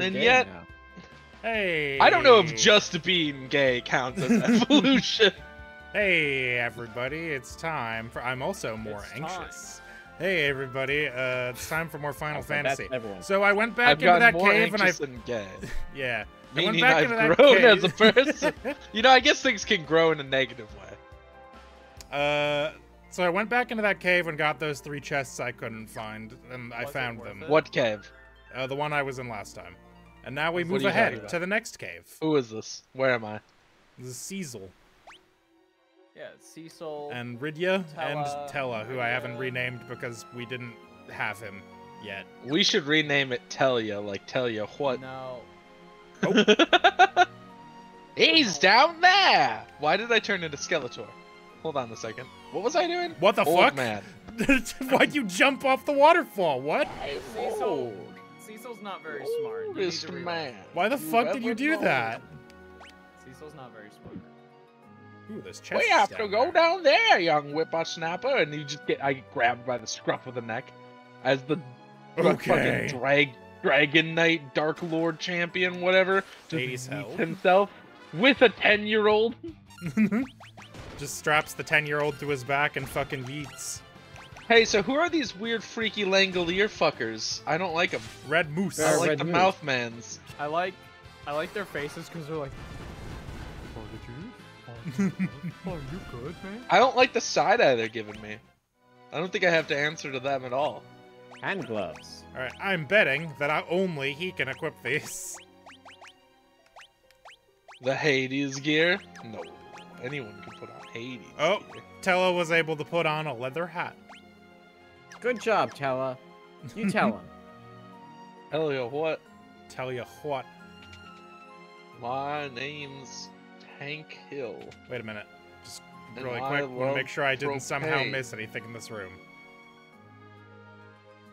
You're And gay yet- now. Hey. I don't know if just being gay counts as evolution. Hey, everybody! It's time for. I'm also more It's time. anxious. Hey, everybody! Uh, it's time for more Final Fantasy. everyone. So I went back I've into that more cave and I. anxious than gay. Yeah. I went Meaning back I've into that grown cave. as a person. You know, I guess things can grow in a negative way. Uh, so I went back into that cave and got those three chests I couldn't find, and I Was it found them. it? What cave? Uh, the one I was in last time. And now we move are you talking ahead to the next cave. Who is this? Where am I? This is Cecil Yeah, Cecil. and Rydia and Tellah, Tellah, who I haven't renamed because we didn't have him yet. We should rename it Telia, like Telia what? No. He's down there! Why did I turn into Skeletor? Hold on a second. What was I doing? What the Old fuck? man. Why'd you jump off the waterfall? What? Cecil. Oh. Cecil's not very smart. You need Oldest man. Why the You fuck did you do know? that? Cecil's not very smart. Ooh, there's chests We have to go there. down there, young whippersnapper, and you just get I get grabbed by the scruff of the neck as the Okay. fucking drag Dragon Knight Dark Lord champion, whatever, just beats himself with a ten year old. Just straps the 10 year old to his back and fucking beats. Hey, so who are these weird freaky Langolier fuckers? I don't like them. Red Moose. I like Red the Moose. mouth mans. I like, I like their faces because they're like. Oh, did you? Oh, you good, man? I don't like the side eye they're giving me. I don't think I have to answer to them at all. Hand gloves. Alright, I'm betting that I, only he can equip these. The Hades gear? No. Anyone can put on Hades Oh. gear. Tellah was able to put on a leather hat. Good job, Tellah. You tell him. Hell yeah, what? Tell you what. My name's Tank Hill. Wait a minute. Just And really I quick. Want to make sure I didn't somehow miss anything in this room.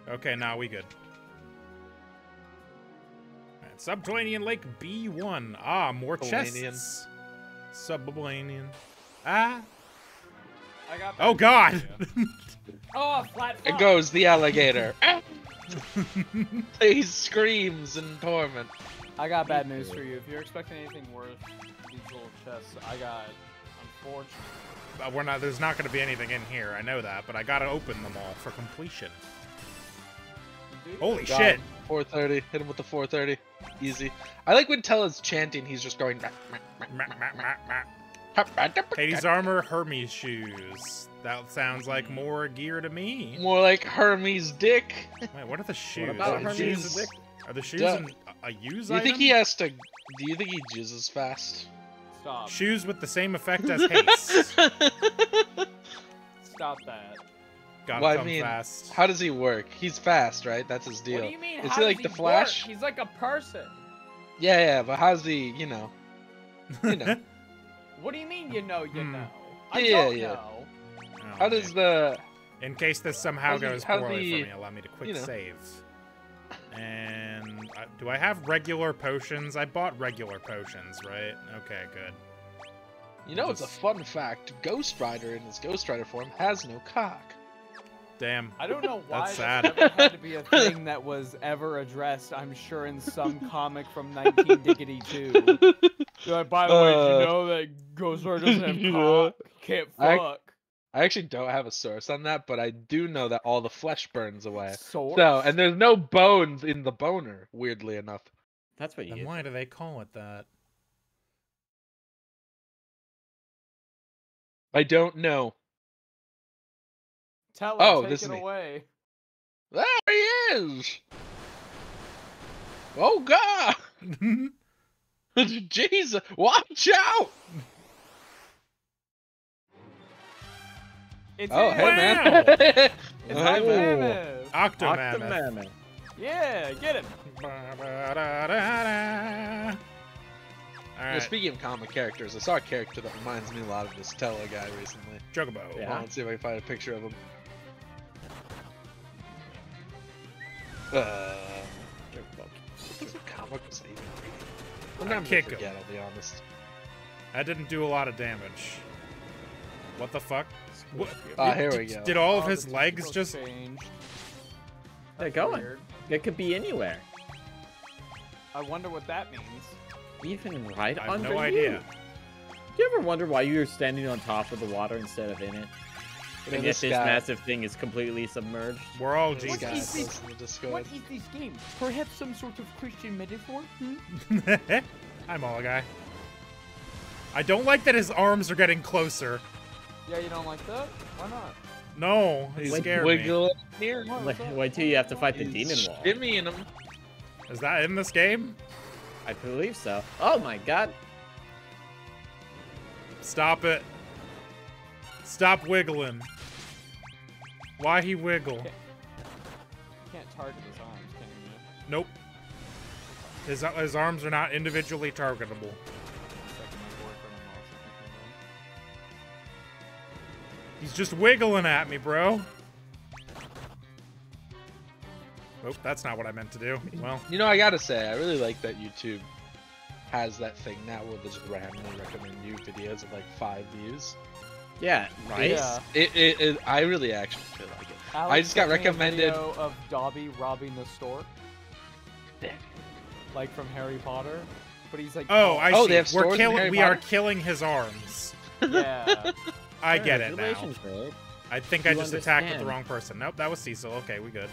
Okay, now we good. Alright, Subterranean Lake B1. Ah, more Subterranean. chests. Subterranean. Ah. I got. Oh bad god! news for you. oh, flat. It goes the alligator. Ah! he screams in torment. I got bad news for you. If you're expecting anything worth these little chests, I got. Unfortunately. We're not. There's not going to be anything in here. I know that, but I gotta open them all for completion. Dude, Holy Got shit! him. 430. Hit him with the 430. Easy. I like when Tellah's chanting, he's just going. Meh, meh, meh, meh. Hades armor, Hermes shoes. That sounds like more gear to me. More like Hermes' dick. Wait, what are the shoes? What about Hermes' shoes dick? are the shoes Duh. an, a, a use Do you item? think he has to? Do you think he jizzes fast? Stop. Shoes with the same effect as haste. Stop that. Gotta Well, I mean, fast. How does he work? He's fast, right? That's his deal. What do you mean? Is How he does like the work? Flash? He's like a person. Yeah, yeah, but how's he? You know, you know. What do you mean? You know, you Hmm. know. I Yeah, don't yeah. know. Oh, How does the? In case this somehow how's the- goes how's poorly the- for me, allow me to quick you know. save. And uh, do I have regular potions? I bought regular potions, right? Okay, good. You know, it's a fun fact. Ghost Rider in his Ghost Rider form has no cock. Damn. I don't know why That's that's, sad. ever had to be a thing that was ever addressed. I'm sure in some comic from 19 Diggity 2. Like, by the way, did Uh, you know that Ghost Rider doesn't have yeah. cock? Can't I- fuck. I actually don't have a source on that, but I do know that all the flesh burns away. Source? So, and there's no bones in the boner, weirdly enough. That's what you Then get. why do they call it that? I don't know. Tell him, Oh, take this it is me. away. There he is! Oh god! Jesus! Watch out! It's Oh, hey man! It's Oh, High. Mammoth. Octomammoth. Octomammoth. Yeah, get him. Well, speaking of comic characters, I saw a character that reminds me a lot of this Tellah guy recently. Chocobo. Yeah. Hold let's see if I can find a picture of him. Uh, what comic was I even reading? Sometimes I kick him. forget, I'll be honest. That didn't do a lot of damage. What the fuck? What, Ah, did- here we did- go. Did all of Oh, his the legs just... changed. They're going. weird. It could be anywhere. I wonder what that means. Even right I have under no you? idea. Do you ever wonder why you're standing on top of the water instead of in it? Look And yet this this guy. massive thing is completely submerged. We're all This Jesus. guy is this? goes in the Discord. What is this game? Perhaps some sort of Christian metaphor? Hmm? I'm all a guy. I don't like that his arms are getting closer. Yeah, you don't like that? Why not? No, he Wait, scared me. Wiggle here. Wait, What's up? wait till you have to fight the He's demon wall. Shimmying him. Is that in this game? I believe so. Oh my god. Stop it. Stop wiggling. Why he wiggle? Okay. You can't target his arms, can you? Nope. His, his arms are not individually targetable. Second, my boyfriend and also thinking He's just wiggling at me, bro. Oh, that's not what I meant to do. Well, You know, I gotta say, I really like that YouTube has that thing now where they just randomly recommend you videos of like five views. Yeah, right? Yeah. It, it, it I really actually feel like it. Alex I just got sent me a recommended- video of Dobby robbing the stork, Yeah. like from Harry Potter. But he's like, oh, I Oh, see. they have We're killing. Harry We are killing his arms. yeah. I get it now. I think I You just attacked with the wrong person. Nope, that was Cecil. Okay, we good.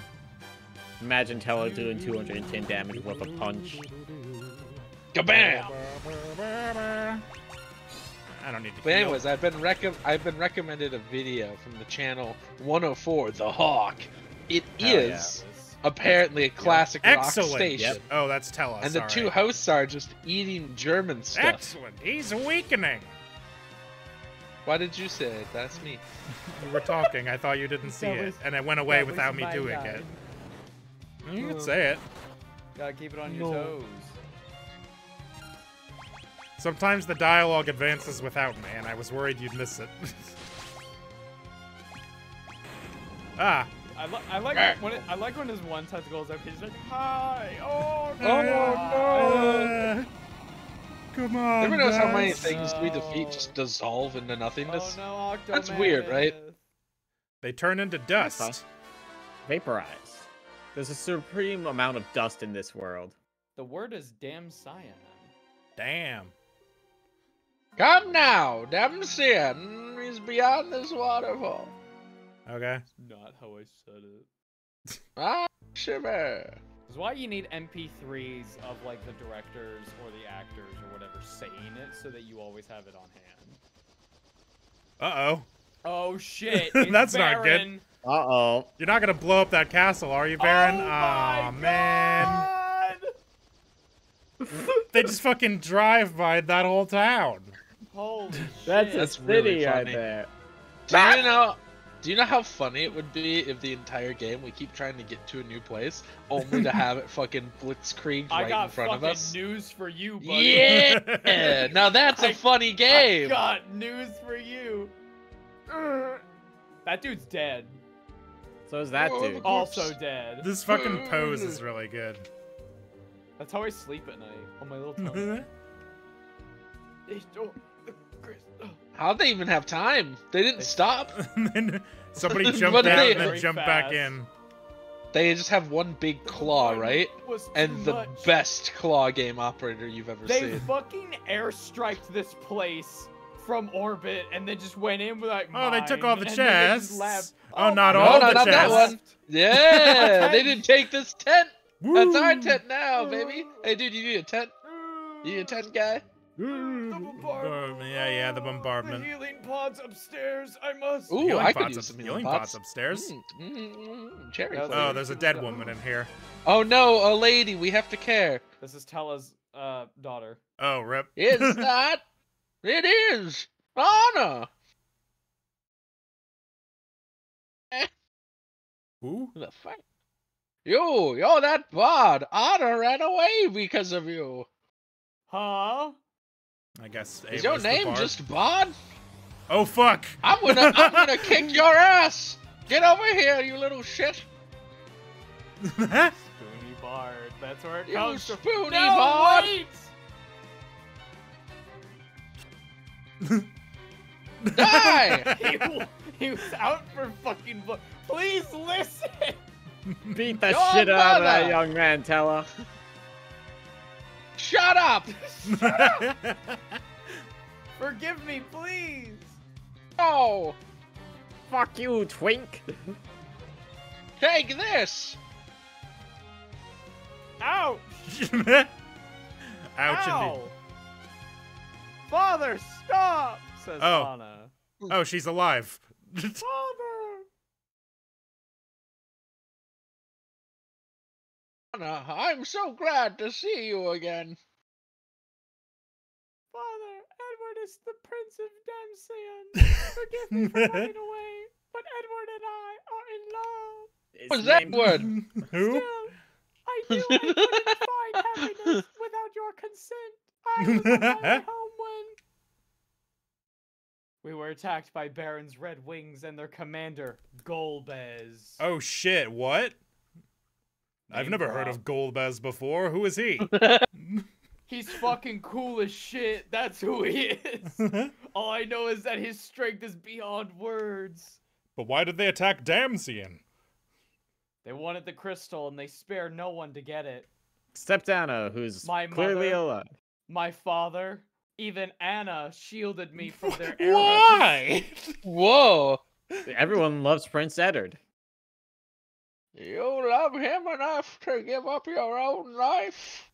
Imagine Teller doing 210 damage with a punch. Kabam! I don't need to. But anyways, I've been rec- I've been recommended a video from the channel 104, The Hawk. It Hell is apparently a classic rock excellent. station, Oh, that's tell us. and the sorry. two hosts are just eating German stuff. Excellent. He's weakening. Why did you say it? That's me. You were talking. I thought you didn't see That it, and it went away without me doing guy. it. You can say it. Gotta keep it on your toes. Sometimes the dialogue advances without me, and I was worried you'd miss it. ah. I, li- I like Arr. when it, I like when his one touch goes up. He's like, "Hi, oh no!" Oh, no. Come on. Never notice how many guys. things we defeat just dissolve into Oh nothingness. no, That's weird, right? They turn into That's fine. dust. Vaporize. There's a supreme amount of dust in this world. The word is damn cyan. Damn. Come now, Damson is beyond this waterfall. Okay. Not how I said it. Ah, shiver. Is why you need MP3s of like the directors or the actors or whatever saying it so that you always have it on hand. Uh oh. Oh shit! it's That's not good. Uh-oh. You're not gonna blow up that castle, are you, Baron? Oh Aw, my man. God! They just fucking drive by that whole town. Holy That's shit! a That's city really right funny. there. Do you know? Do you know how funny it would be if the entire game we keep trying to get to a new place, only to have it fucking blitzkrieg right in front of us? I got news for you, buddy. Yeah, now that's a I- funny game. I game. got news for you. That dude's dead. So is that Oh, dude. oh. Also dead. This fucking pose is really good. That's how I sleep at night on my little tummy. They don't- Chris-. How'd they even have time? They didn't They- stop. and then somebody What jumped did out they- and then Very jumped back in. They just have one big claw, right? And too the much. best claw game operator you've ever They seen. They fucking airstriked this place from orbit and then just went in with like. Oh, they took all the mine, and then they just chests. left. Oh, oh my not all no, the not that one. Yeah, they didn't take this tent. That's our tent now, baby. Hey, dude, you need a tent? You need a tent, guy? The bombardment. yeah, yeah, the bombardment. The bombardment. healing pods upstairs. I must. Ooh, Healing I could pots use up- some healing healing pots pots. upstairs. Mm, mm, mm, cherry That's- flavor. Oh, there's a dead woman in here. Oh no, a lady. We have to care. This is Tellah's uh daughter. Oh, rip. It's not. It is. Anna. Who? The fuck? You, you're that bard. Anna ran away because of you. Huh? I guess. Is Ava's your the name bard. just Bard? Oh fuck! I'm gonna, I'm gonna kick your ass. Get over here, you little shit. Spoony Bard. That's where it You comes from. spoony no, bard. wait! Die. he, he was out for fucking. Blo- Please listen. Beat the Your shit out of that young man, Teller. Shut up! Forgive me, please. Oh, Fuck you, Twink. take this! Ouch! Ouch Ow! indeed. Father, stop! Says Oh. Anna. Oh, she's alive. Anna, I'm so glad to see you again. Father, Edward is the Prince of Damcyan. Forgive me for running away, but Edward and I are in love. His Who's name- Edward? Who? Still, I knew I couldn't find happiness without your consent. I was on home when we were attacked by Baron's Red Wings and their commander, Golbez. Oh shit, what? I've Name never heard of Golbez before. Who is he? He's fucking cool as shit. That's who he is. All I know is that his strength is beyond words. but why did they attack Damcyan? They wanted the crystal and they spare no one to get it. Except Anna, uh, who's My clearly mother- alive. My father, even Anna, shielded me from their arrows. Why? Whoa! Everyone loves Prince Edward. You love him enough to give up your own life?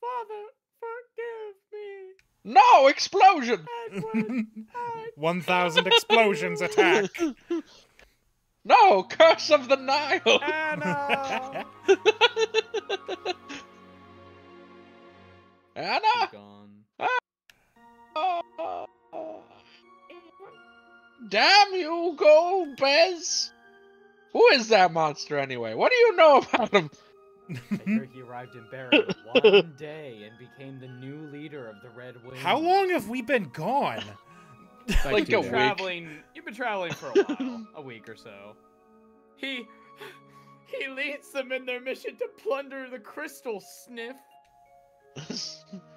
Father, forgive me. No explosion! Edward, I 1,000 explosions attack. No curse of the Nile! Anna. Anna! Gone. Ah! Damn you, Golbez! Who is that monster anyway? What do you know about him? I hear he arrived in Baron one day and became the new leader of the Red Wings. How long have we been gone? Like two a days. week. traveling? You've been traveling for a while, a week or so. He he leads them in their mission to plunder the crystal sniff.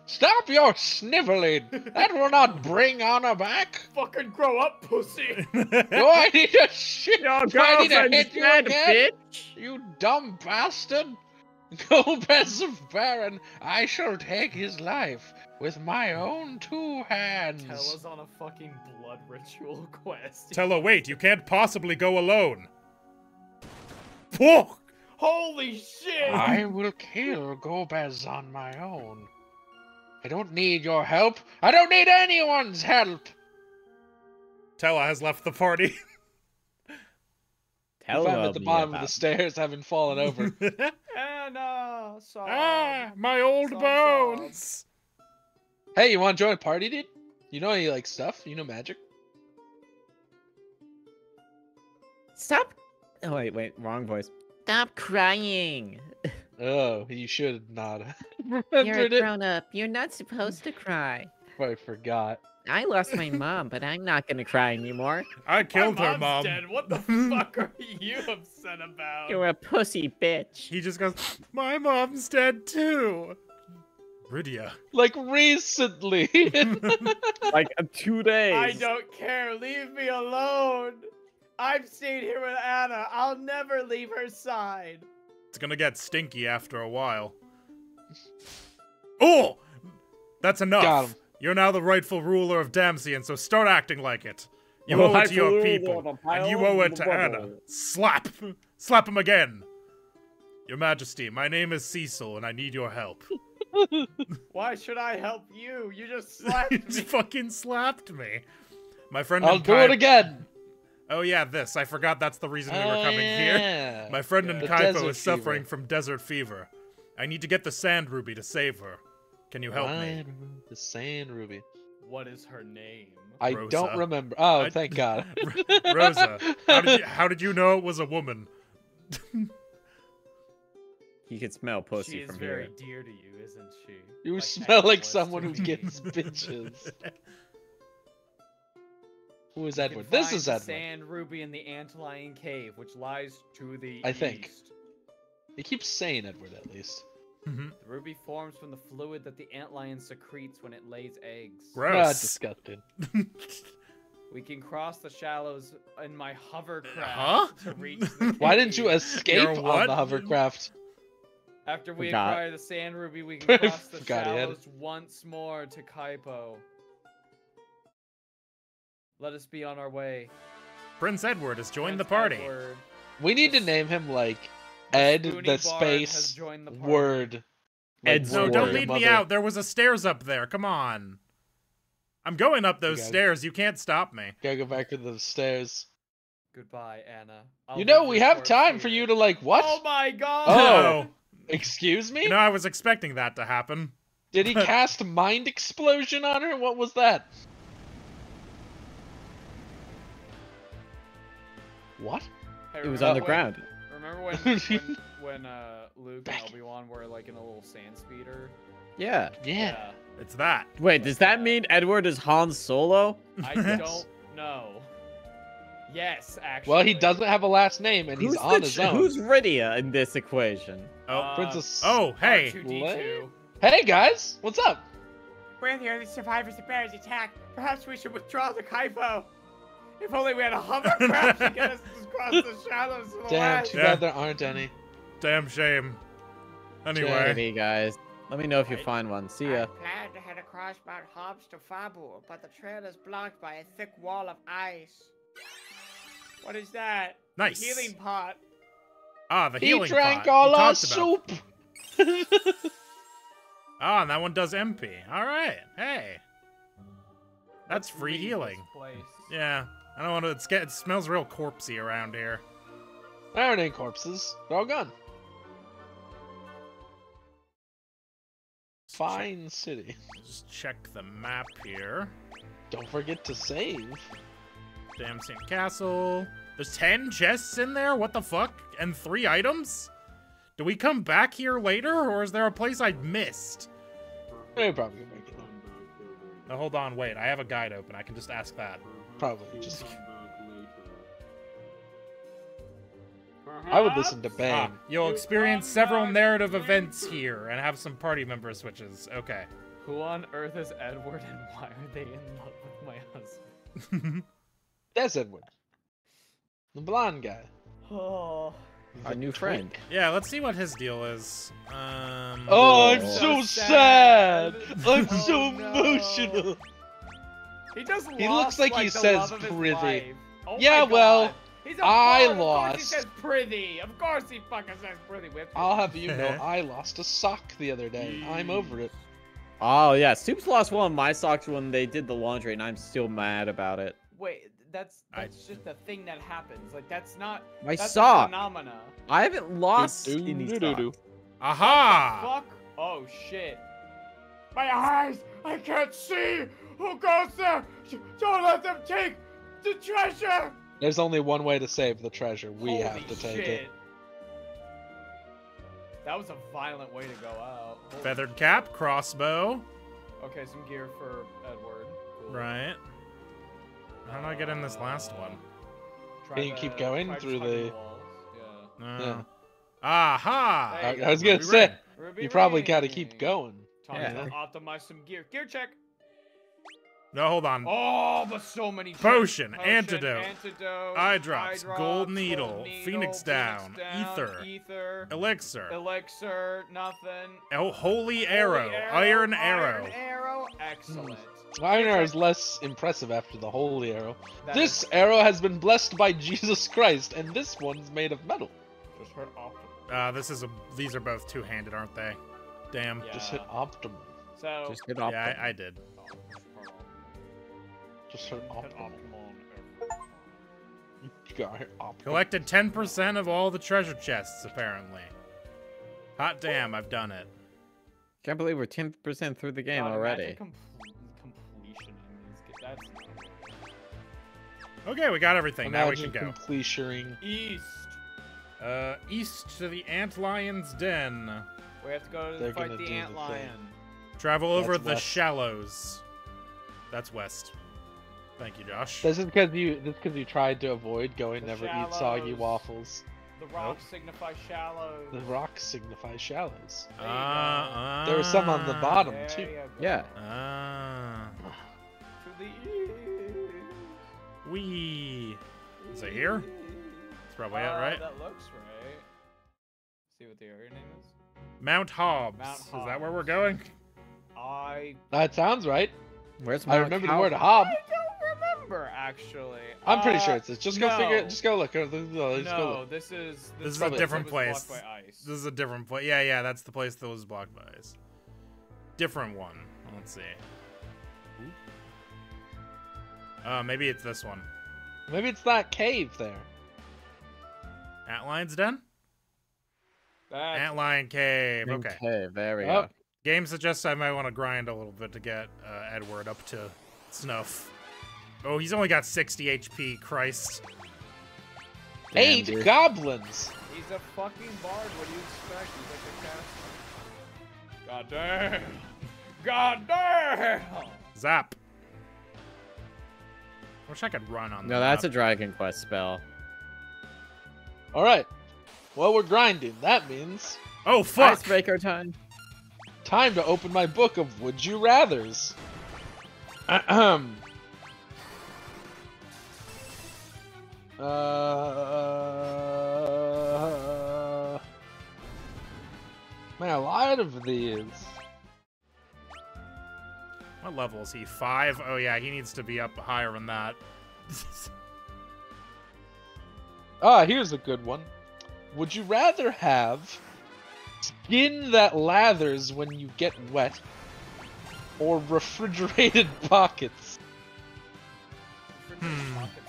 Stop your sniveling! That will not bring Anna back! Fucking grow up, pussy. Do I need to shit? Your Do I need to girlfriend's hit you dead, again? bitch. You dumb bastard! Golbez of Baron, I shall take his life with my own two hands. Tellah's on a fucking blood ritual quest. Tellah, wait, you can't possibly go alone. Whoa! Holy shit! I will kill Golbez on my own. I don't need your help. I don't need anyone's help. Tellah has left the party. Tellah I'm at the me bottom of the stairs, having fallen over. Anna, sob. ah, my old Sob, sob. bones. hey, you want to join a party, dude? You know any like stuff? You know magic? Stop. Oh wait, wait, wrong voice. Stop crying. Oh, you should not have You're a it. grown up. You're not supposed to cry. I forgot. I lost my mom, but I'm not gonna cry anymore. I My killed her, mom. Dead. What the fuck are you upset about? You're a pussy bitch. He just goes, My mom's dead too. Rydia. Like recently. Like uh, two days. I don't care. Leave me alone. I've stayed here with Anna. I'll never leave her side. It's gonna get stinky after a while. Oh! That's enough. Got him. You're now the rightful ruler of Damcyan, so start acting like it. You Well, owe it to your people, ruler of a and you owe it to. Anna. Slap! Slap him again! Your Majesty, my name is Cecil, and I need your help. Why should I help you? You just slapped you me. just fucking slapped me. My friend I'll and do it again. Oh yeah, this. I forgot that's the reason we were Oh, coming here. My friend Yeah. in The is suffering fever. from desert fever. I need to get the sand ruby to save her. Can you help me? The sand ruby. What is her name? I Rosa. don't remember. Oh, I- thank God. Rosa, how did, you, how did you know it was a woman? He can smell pussy she is from very here. dear to you, isn't she? You Like smell like someone who gets bitches. Who is You can Edward? This find is the Edward. Sand ruby in the Antlion cave, which lies to the I think. east. He keeps saying Edward at least. Mhm. The ruby forms from the fluid that the antlion secretes when it lays eggs. Ah, Gross. disgusting. We can cross the shallows in my hovercraft Huh? to reach the Why didn't you escape on the hovercraft? After we Forgot. acquire the sand ruby, we can cross the Forgot he shallows once more to Kaipo. Let us be on our way. Prince Edward has joined the party. Edward, We need to name him like Ed Spoony the space has joined the party. word. Like Ed's No, Word. don't lead me out. There was a stairs up there. Come on. I'm going up those Okay. stairs. You can't stop me. Gotta go back to the stairs. Goodbye, Anna. I'll you know, we have corpse time for here. you to like what? Oh my god! Oh. Excuse me? You know, I was expecting that to happen. Did he cast mind explosion on her? What was that? What? Hey, It was on the when- ground. Remember when when, when uh, Luke and Obi Wan were like in a little sand speeder? Yeah. Yeah. It's that. Wait, does that mean Edward is Han Solo? I Yes. don't know. Yes, actually. Well, he doesn't have a last name and he's who's on the his own. Who's Rydia in this equation? Oh, Uh, Princess. oh, hey. R2D2. Hey guys, what's up? We're the only survivors of Barry's attack. Perhaps we should withdraw the Kaipo. If only we had a hovercraft to get us across the shadows of the Damn, land. too Yeah. bad there aren't any. Damn shame. Anyway, Hey guys, let me know if you Right. find one. See ya. I ya. planned to head across Mount Hobs to Fabul, but the trail is blocked by a thick wall of ice. What is that? A Nice. healing pot. ah, the He healing drank all our soup. Ah, and that one does MP. All right. Hey. That's Let's free healing. place. Yeah. I don't want to. It's get, it smells real corpsey around here. there aren't any corpses. They're all gone. Fine city. Just check the map here. Don't forget to save. Damn St. Castle. There's 10 chests in there? What the fuck? And three items? Do we come back here later, or is there a place I missed? They probably make it. Oh, hold on, wait. I have a guide open. I can just ask that. Probably just. I would listen to Ah, Bang. you'll experience several narrative events here and have some party member switches. Okay. Who on earth is Edward and why are they in love with my husband? That's Edward. The blonde guy. Oh. Our new friend. yeah, let's see what his deal is. Um, Oh, I'm Oh. so So sad. sad. I'm Oh, so no. emotional. He just He lost, looks like he the says love prithee. Oh Yeah, my well, God. He's a I bard, Of course he says prithee. Of course he fucking says prithee. Whip. I'll have you know, I lost a sock the other day. I'm over it. Oh yeah, Supes lost one of my socks when they did the laundry, and I'm still mad about it. Wait, that's I- that's just a thing that happens. Like that's not My that's a sock. phenomena. I haven't lost Do- any do- do- do. socks. Aha! Fuck. Oh shit. My eyes! I can't see! Who goes there? Don't let them take the treasure! There's only one way to save the treasure. We Holy have to take shit. it. That was a violent way to go out. Holy Feathered cap, crossbow. Okay, some gear for Edward. Cool. Right. How do I get in this last one? Try Can you keep going through the- walls. Yeah. No. Yeah. Aha! I, I was gonna Ruby say, ring. Ruby you probably gotta keep going. Time Yeah. to optimize some gear. Gear check. No, hold on. Oh, but so many. Potion, Potion, antidote, antidote, eye drops, eye gold needle, gold needle, phoenix down, down, ether. ether, Elixir. elixir, nothing. Oh, holy Holy arrow. Iron arrow. Iron arrow. Excellent. Iron arrow is less impressive after the holy arrow. That this is- arrow has been blessed by Jesus Christ, and this one's made of metal. just heard optimal. Uh, this is a. These are both two-handed, aren't they? Damn. Yeah. Just hit optimal. So. Just hit off. Yeah, I, I did. Just hit Hit optimal. optimal. You got. Collected 10% of all the treasure chests, apparently. Hot damn, I've done it. Can't believe we're 10% through the game God, already. imagine completion in these ga- That's not Okay, we got everything. Now we can go. completion. east. Uh, east to the ant lion's den. We have to go to They're fight the do ant the lion. Travel over That's the west. shallows. That's west. Thank you, Josh. This is because you. This because you tried to avoid going. The never eat soggy waffles. The rocks signify shallow. The rocks signify shallows. There you go. Uh, There were some on the ah. bottom. There too. you go. Yeah. Ah. To the east. Wee. Is it here? That's probably it, Uh, right? That looks right. See what the area name is. Mount Hobs. Mount Is that where we're going? I That sounds right. Where's Mount I Mount remember the word hob. I don't remember actually. I'm pretty Uh, sure it's this. Just go figure it. Just go look. Just go No, look. this is This is a different place. This is a different place. Yeah, yeah, that's the place that was blocked by ice. Different one. Let's see. Uh, maybe it's this one. Maybe it's that cave there. Antlion's Den? That's Antlion Cave. Okay. Okay, there we Oh. go. Game suggests I might want to grind a little bit to get uh, Edward up to snuff. Oh, he's only got 60 HP. Christ. Damn, Eight dude. goblins. He's a fucking bard. What do you expect? He's like a caster. God damn. God damn. Zap. I wish I could run on No, that's a Dragon Quest spell. All right. Well, we're grinding. That means Oh, fuck! Icebreaker time. time to open my book of Would You Rather's. Ahem. Uh, man, a lot of these. What level is he? Five? Oh, yeah, he needs to be up higher than that. Ah, here's a good one. Would you rather have skin that lathers when you get wet, or refrigerated pockets? Hmm. Pocket seems-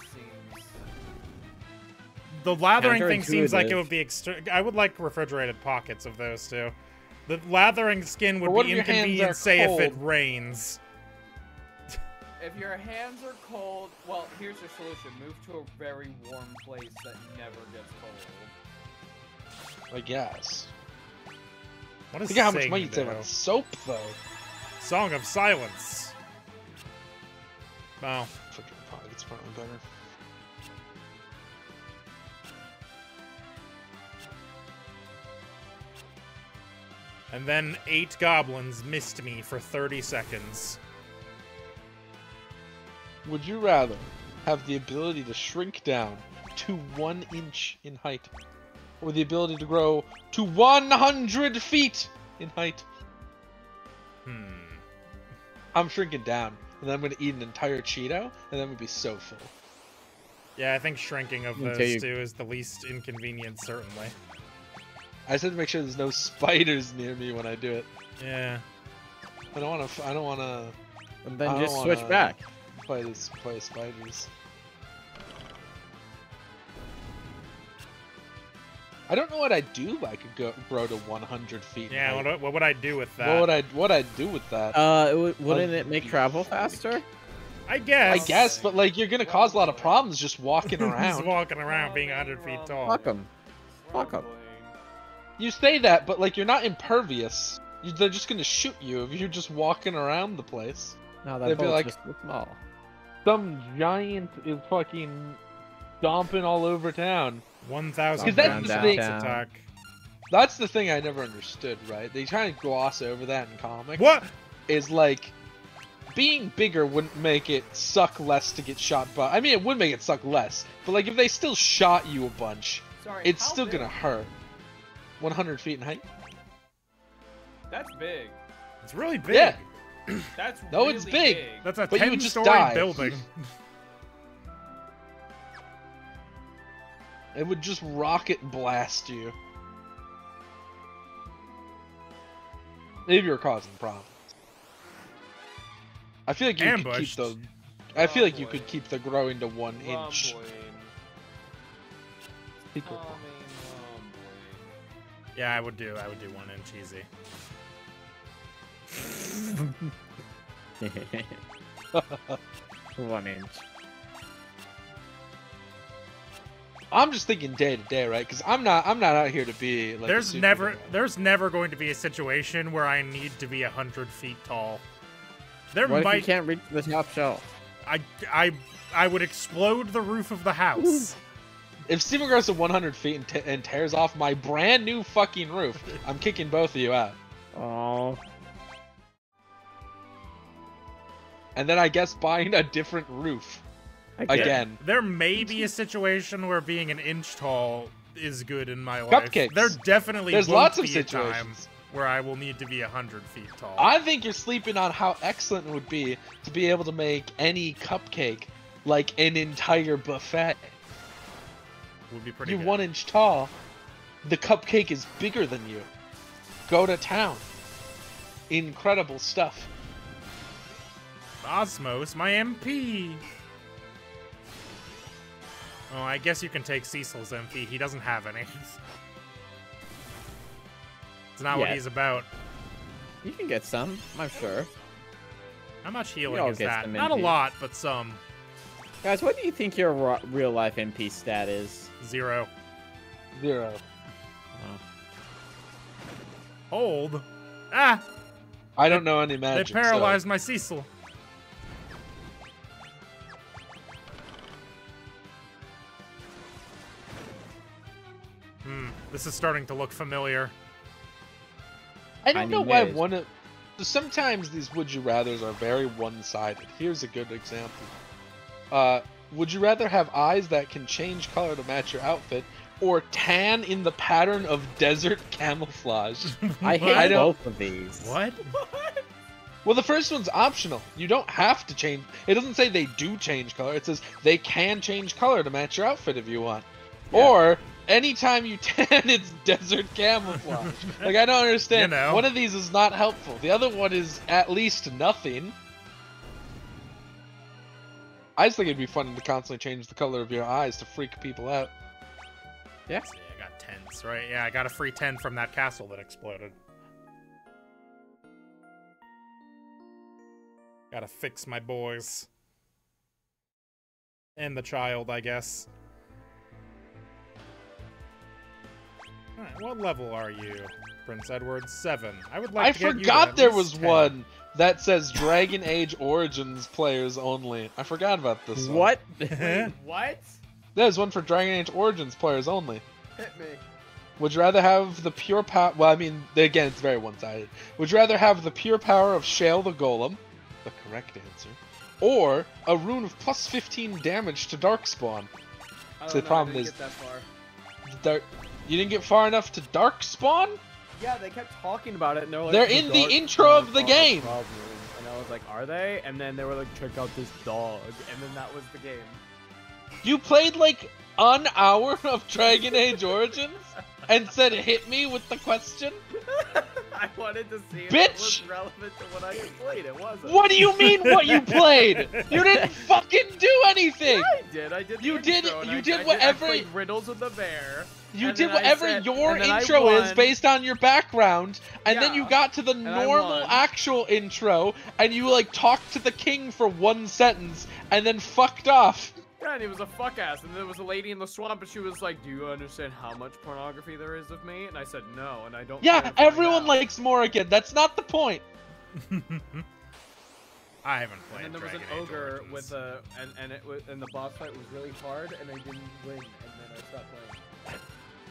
the lathering thing seems like it would be extra. I would like refrigerated pockets of those too. The lathering skin would be if your hands inconvenient, are say, if it rains. If your hands are cold, well, here's your solution: move to a very warm place that never gets cold. I guess. What is Think of how much money you'd save on soap, though. Song of Silence. Oh, Refrigerated pockets probably better. And then eight goblins missed me for 30 seconds. Would you rather have the ability to shrink down to one inch in height, or the ability to grow to 100 feet in height? Hmm. I'm shrinking down, and then I'm gonna eat an entire Cheeto, and then I'm gonna be so full. Yeah, I think shrinking of Until those you- two is the least inconvenient, certainly. I just have to make sure there's no spiders near me when I do it. Yeah. I don't want to. I don't want to And then just switch back. play this. Play spiders. I don't know what I'd do if I could go grow to 100 feet. Yeah, what, what would I do with that? What would I what I'd do with that? Uh, it w- wouldn't it make travel faster? I guess. I guess, but like you're gonna cause a lot of problems just walking around. Just around. walking around being 100 feet tall. Fuck 'em. Fuck 'em. Rumbling. You say that, but like you're not impervious. You, they're just gonna shoot you if you're just walking around the place. No, They'd that be bolt's like- just small. Some giant is fucking stomping all over town. 1,000 'Cause that's the thing- attack. That's the thing I never understood, right? They kind of gloss over that in comics. What? Is like being bigger wouldn't make it suck less to get shot by. I mean, it would make it suck less, but like if they still shot you a bunch, Sorry, it's still big? gonna hurt. 100 feet in height. That's big. It's really big. Yeah. That's No, really it's big. That's a But you 10 would just story die. building. It would just rocket blast you. If you're causing problems. I feel like you could keep Ambushed. the. I feel like you could keep the growing to one inch. Rumbling. Secret. Coming rumbling. Yeah, I would do. I would do one inch easy. One inch. I'm just thinking day to day, right? Because I'm not. I'm not out here to be like. there's never, superhero. there's never going to be a situation where I need to be hundred feet tall. There What if you might, can't reach the top shelf? I, I, I would explode the roof of the house. If Steven grows to 100 feet and, t- and tears off my brand new fucking roof, I'm kicking both of you out. Oh, And then I guess buying a different roof again. There may be a situation where being an inch tall is good in my life. Cupcakes. There definitely There's won't lots of be situations. where I will need to be 100 feet tall. I think you're sleeping on how excellent it would be to be able to make any cupcake like an entire buffet. Would be pretty You're good. one inch tall. The cupcake is bigger than you. Go to town. Incredible stuff. Osmose, my MP. Oh, I guess you can take Cecil's MP. He doesn't have any. It's not what he's about. You can get some, I'm sure. How much healing is that? Not a lot, but some. Guys, what do you think your real life MP stat is? Zero. Zero. Hold. Ah! I don't know any magic. they so- my Cecil. Hmm, this is starting to look familiar. I don't I know why one of. Sometimes these would you rather's are very one sided. Here's a good example. Uh, would you rather have eyes that can change color to match your outfit, or tan in the pattern of desert camouflage? I hate I both of these. What? well, the first one's optional. You don't have to change. It doesn't say they do change color. It says they can change color to match your outfit if you want. Yeah. Or anytime you tan, it's desert camouflage. like I don't understand. You know. One of these is not helpful. The other one is at least nothing. I just think it'd be fun to constantly change the color of your eyes to freak people out. Yeah. See, I got tens, right? Yeah, I got a free ten from that castle that exploded. Gotta fix my boys. And the child, I guess. Alright, what level are you, Prince Edward? Seven. I would like I to get you to forgot there was 10. one that says Dragon Age Origins players only. I forgot about this one. What? Wait, what? There's one for Dragon Age Origins players only. Hit me. Would you rather have the pure power? Well, I mean, again, it's very one-sided. Would you rather have the pure power of Shale the Golem, the correct answer, or a rune of plus 15 damage to Darkspawn? I So the know, problem I didn't is- get that far. Dark. You didn't get far enough to Darkspawn? Yeah, they kept talking about it, and they're like, They're "The in the intro of the game." problem." And I was like, "Are they?" And then they were like, "Check out this dog," and then that was the game. You played like an hour of Dragon Age Origins and said hit me with the question? I wanted to see if it Bitch! was relevant to what I played. It wasn't. What do you mean what you played? You didn't fucking do anything! I did. I did. the You did- you I- did I whatever- I riddles with the bear. You did whatever said- your and then I intro is based on your background, and then you got to the normal actual intro, and you like talked to the king for one sentence, and then fucked off. Yeah, and he was a fuck ass. And there was a lady in the swamp, and she was like, "Do you understand how much pornography there is of me?" And I said, "No," and I don't. Yeah, care to find everyone out. likes Morrigan. That's not the point. I haven't played And then there was an Age ogre Origins. with a, and and it was, and the boss fight was really hard, and I didn't win, and then I stopped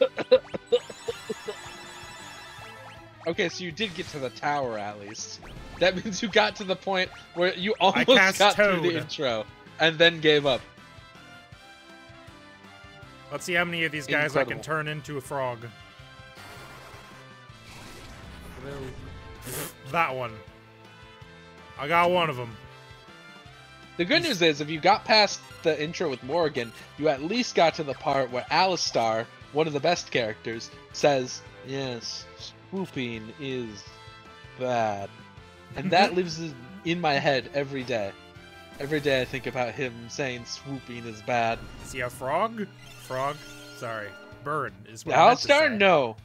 playing. Okay, so you did get to the tower at least. That means you got to the point where you almost cast got through the intro and then gave up. Let's see how many of these guys I can turn into a frog. That one. I got one of them. The good news is, if you got past the intro with Morrigan, you at least got to the part where Alistair, one of the best characters, says, Yes, swooping is bad. And that lives in my head every day. Every day I think about him saying swooping is bad. Is he a frog? Frog? Sorry. Bird is what I meant to No.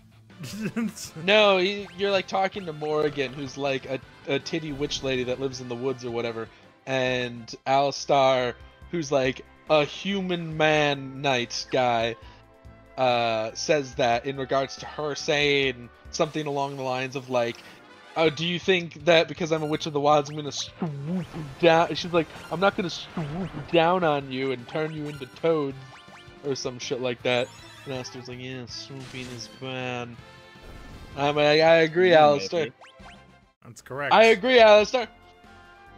No, you're like talking to Morrigan, who's like a, a titty witch lady that lives in the woods or whatever, and Alistair, who's like a human man knight guy, uh, says that in regards to her saying something along the lines of like, "Oh, do you think that because I'm a witch of the wilds, I'm gonna swoop down?" She's like, "I'm not gonna swoop down on you and turn you into toads or some shit like that." And Alistair's like, "Yeah, swooping is bad." I'm like, I agree, Maybe. Alistair. That's correct. I agree, Alistair.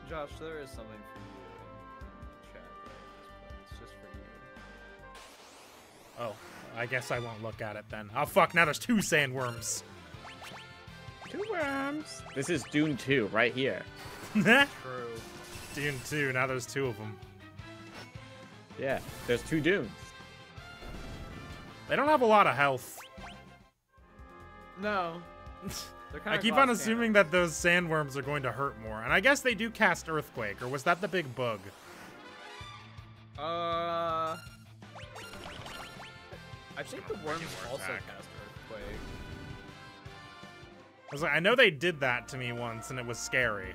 Josh, there is something for you in the chat. Right? It's just for you. Oh, I guess I won't look at it then. Oh fuck! Now there's two sandworms. Two worms. This is Dune 2, right here. True. Dune 2, now there's two of them. Yeah, there's two Dunes. They don't have a lot of health. No. I keep on assuming cannons. that those sandworms are going to hurt more. And I guess they do cast Earthquake, or was that the big bug? Uh. I think the worms Keyword also back. cast earthquake. I was like, I know they did that to me once, and it was scary.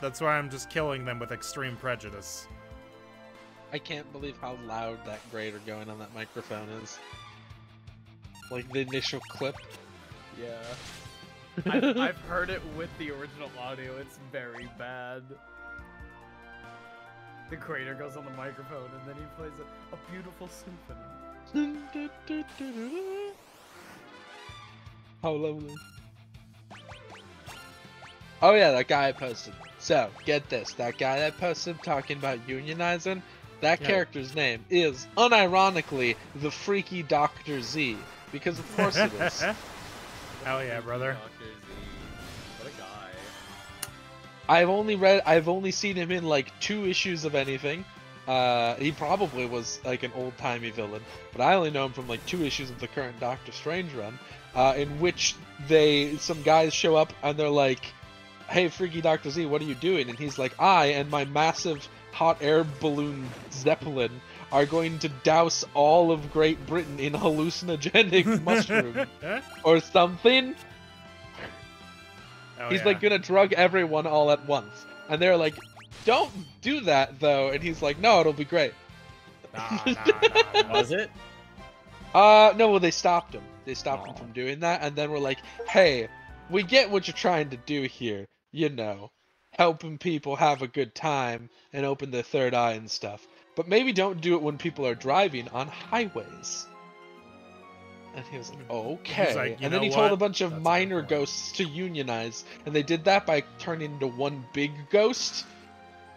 That's why I'm just killing them with extreme prejudice. I can't believe how loud that grater going on that microphone is. Like the initial clip. Yeah. I've, I've heard it with the original audio. It's very bad. The creator goes on the microphone and then he plays a, a beautiful symphony. How lovely. Oh yeah, that guy I posted. So, get this. That guy that posted talking about unionizing, that Yeah. character's name is, unironically, the freaky Dr. Z. Because of course it is. Hell yeah, brother. Dr. Z. What a guy. I've only read, I've only seen him in like two issues of anything. Uh, he probably was like an old timey villain, but I only know him from like two issues of the current Doctor Strange run, uh, in which they some guys show up and they're like, "Hey, freaky Doctor Z, what are you doing?" And he's like, "I and my massive hot air balloon zeppelin are going to douse all of Great Britain in hallucinogenic mushroom or something." Oh, he's yeah. like gonna drug everyone all at once, and they're like, "Don't do that though," and he's like, "No, it'll be great." Nah, nah, nah, nah. Was it? Uh, no, well they stopped him. They stopped him from doing that, and then we're like, "Hey, we get what you're trying to do here. You know, helping people have a good time and open their third eye and stuff. But maybe don't do it when people are driving on highways." And he was like, "Okay." like, and then know he told a bunch of That's minor ghosts to unionize, and they did that by turning into one big ghost.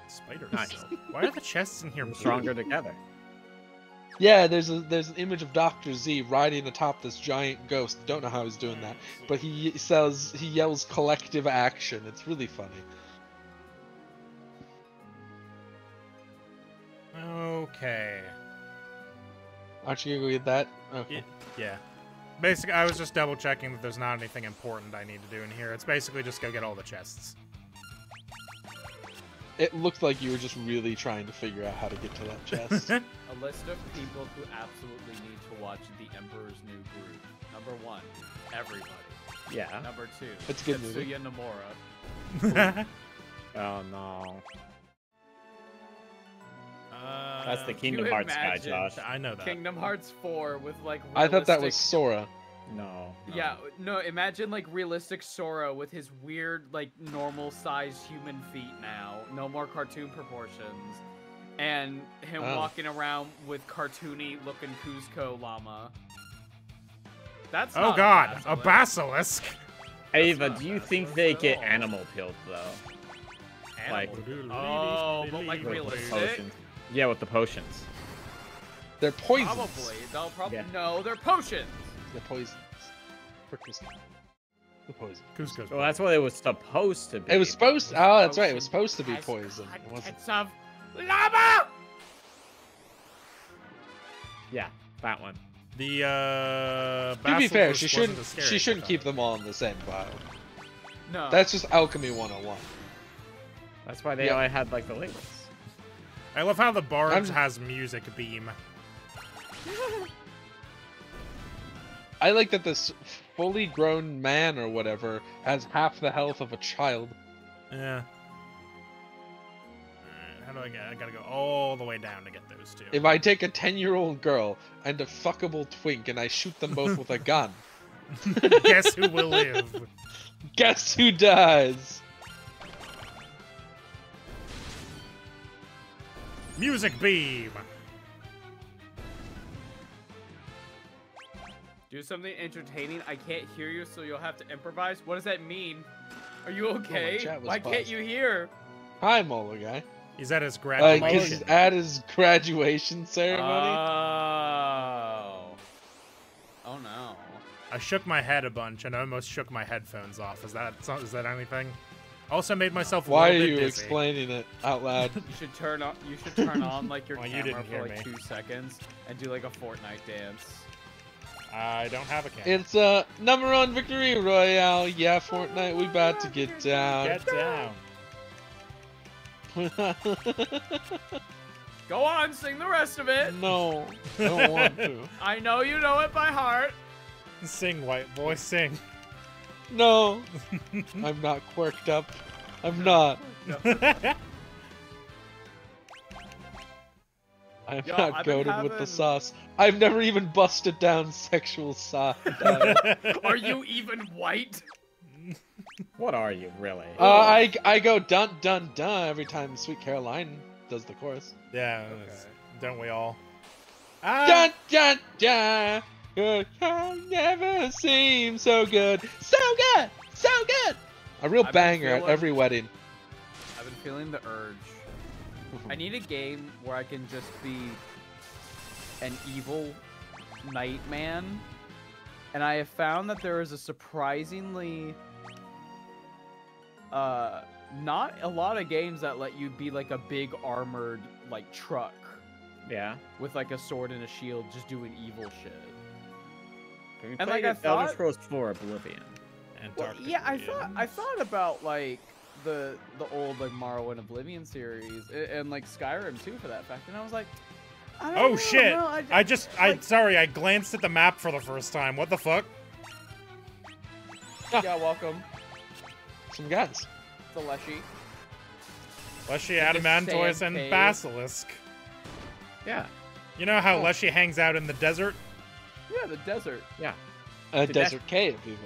Spiders. Nice. Why are the chests in here Stronger together. Yeah, there's a there's an image of Doctor Z riding atop this giant ghost. Don't know how he's doing that, but he says he yells collective action. It's really funny. Okay. Aren't you gonna go get that? Okay. Yeah. Yeah. Basically, I was just double checking that there's not anything important I need to do in here. It's basically just go get all the chests. It looked like you were just really trying to figure out how to get to that chest. A list of people who absolutely need to watch The Emperor's New Groove. Number one, everybody. Yeah. Number two, It's a good movie. Tetsuya Nomura. Oh no. uh, That's the Kingdom Hearts guy, Josh. I know that. Kingdom Hearts 4 with like I thought that was Sora. No. no. Yeah, no, imagine like realistic Sora with his weird, like normal sized human feet now. No more cartoon proportions. And him Oh. walking around with cartoony looking Kuzco llama. That's Oh not god, a basilisk. basilisk. Ava, do you think they get animal killed though? Like- Oh, but, like, With realistic? potions. Yeah, with the potions. They're poisons. Probably. They'll probably Yeah. no, they're potions. They're poisons. For Kuzco. The poison. Kuzco's Well, that's what it was supposed to be. It was supposed. To, oh, that's right. It was supposed to be poison. It wasn't. contents of lava. Yeah, that one. The uh. To be fair, she shouldn't. She shouldn't keep them all in the same vial. No. That's just alchemy 101. That's why they Yeah. only had like the links. I love how the barge I'm- has music beam. I like that this fully grown man or whatever has half the health of a child. Yeah. Alright, how do I get? I gotta go all the way down to get those two. If I take a 10 year old girl and a fuckable twink and I shoot them both with a gun, Guess who will live? guess who dies? Music beam. Do something entertaining. I can't hear you, so you'll have to improvise. What does that mean? Are you okay? chat was Why can't you hear? Hi, Molo guy. He's at his Uh, graduation. he's at his graduation ceremony. Oh. Oh no. I shook my head a bunch and I almost shook my headphones off. Is that so- is that anything? Also made myself a Why are bit you dizzy. explaining it out loud? You should turn on. You should turn on like your Well, camera didn't for like me. two seconds and do like a Fortnite dance. I don't have a camera. it's a number one victory royale. Yeah, Fortnite, we about to get down. Get down. Go on, sing the rest of it. no, I don't want to. I know you know it by heart. Sing, white boy, sing. No, I'm not quirked up. I'm not. I'm Yo, not I've been goaded with the sauce. I've never even busted down sexual side. Are you even white? What are you, really? Uh, I I go dun dun dun every time Sweet Caroline does the chorus. yeah, Okay. don't we all? Ah, Dun dun dun. Good time never seemed so good, so good, so good. A real I've been banger at every wedding. I've been feeling the urge. I need a game where I can just be an evil nightman. And I have found that there is a surprisingly uh not a lot of games that let you be like a big armored like truck yeah. with like a sword and a shield just doing evil shit. Have you And, like, I Elder thought- Scrolls 4 Oblivion? Well, Antarctic yeah, I thought I thought about like the the old like Morrowind Oblivion series and, and like Skyrim too for that fact, and I was like, I don't Oh know, shit! no, I, I just, I like- sorry, I glanced at the map for the first time. What the fuck? Ah. yeah, welcome, Some guys. the Leshy. Leshy, Like Adamantoise, and cave. Basilisk. Yeah. You know how Oh. Leshy hangs out in the desert? Yeah, the desert. Yeah. A Did that- desert cave, even.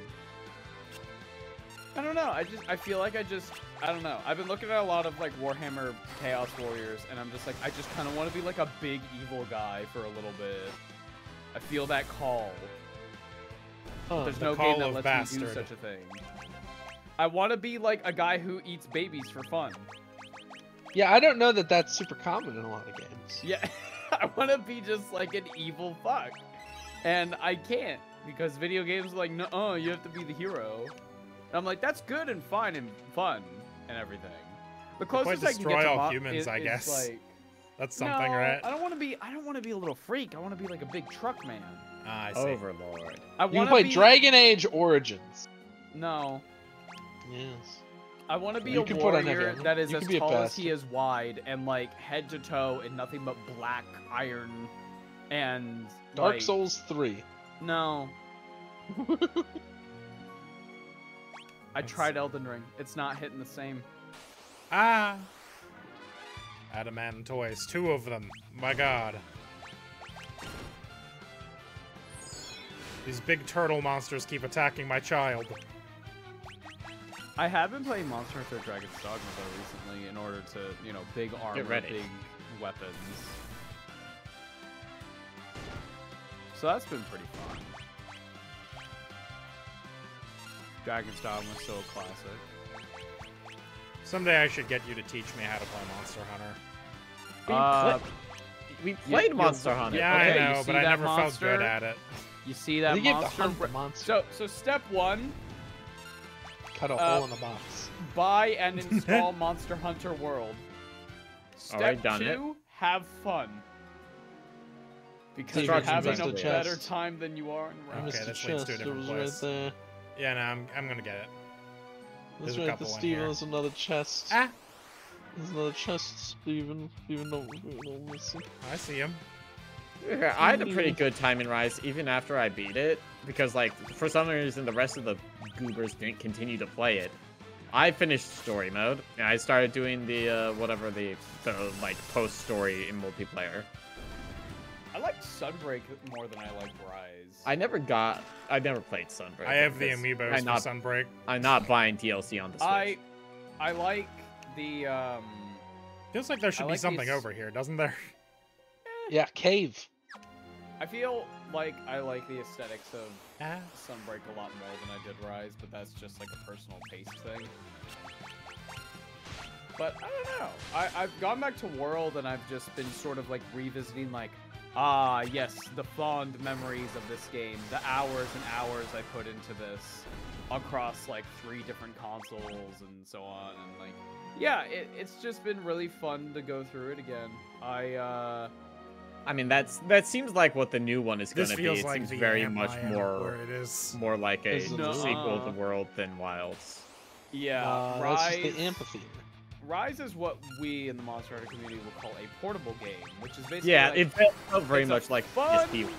I don't know. I just I feel like I just I don't know. I've been looking at a lot of like Warhammer Chaos Warriors, and I'm just like I just kind of want to be like a big evil guy for a little bit. I feel that call. Huh. There's The no game that lets me do such a thing. I want to be like a guy who eats babies for fun. Yeah, I don't know that that's super common in a lot of games. Yeah, I want to be just like an evil fuck, and I can't because video games are like, no, uh, you have to be the hero. And I'm like, that's good and fine and fun and everything. The Why closest I can destroy get to all mo- humans, is, I guess. like, That's something, no, right? I don't want to be. I don't want to be a little freak. I want to be like a big truck man. Ah, I see. Overlord. I You can want play to be. Dragon Age Origins. No, Yes. I want to be You a can put on warrior that is You as can be a tall as he is wide and like head to toe in nothing but black iron and Dark like, Souls 3. No. I Let's tried see. Elden Ring. It's not hitting the same. Ah. Adamantoise, two of them. My god. These big turtle monsters keep attacking my child. I have been playing Monster Hunter Dragon's Dogma though recently in order to, you know, big armor, big weapons. So that's been pretty fun. Dragon's Dogma is so classic. Someday I should get you to teach me how to play Monster Hunter. We, Uh, pla- we played you- Monster Hunter. Yeah, okay, I you know, see but I that never felt monster? good at it. You see that you monster? hunt the re- monster. So, so step one, Cut a uh, hole in the box. buy and install Monster Hunter World. Step Alright, done it. two, have fun. Because you're Instructions having a better time than you are in Okay, round. Mr. this leads to a different it place. right there. Yeah, no, I'm, I'm gonna get it. That's There's a right, couple the in Steven. here. Another chest. Ah, There's another chest, Steven. Steven, don't, don't listen. I see him. Yeah, I had a pretty good time in Rise, even after I beat it, because like for some reason the rest of the goobers didn't continue to play it. I finished story mode, and I started doing the uh, whatever the the like post story in multiplayer. I like Sunbreak more than I like Rise. I never got, I never played Sunbreak. I have the because amiibos I'm for not, Sunbreak. I'm not buying DLC on the Switch. I, I like the um. Feels like there should be like something these- over here, doesn't there? Yeah, cave. I feel like I like the aesthetics of Ah. Sunbreak a lot more than I did Rise, but that's just like a personal taste thing. But I don't know. I, I've gone back to World and I've just been sort of like revisiting like Ah, yes, the fond memories of this game. The hours and hours I put into this across like three different consoles and so on. And like, yeah, it, it's just been really fun to go through it again. I, uh, I mean, that's that seems like what the new one is going to be. feels It like seems the very Am much more it is. more like a Is it sequel to Nuh-uh. World than Wilds. yeah, Uh, Rise. that's just the amphitheater. Rise is what we in the Monster Hunter community will call a portable game, which is basically Yeah, like it felt felt very it's a much like fun- PSP. one.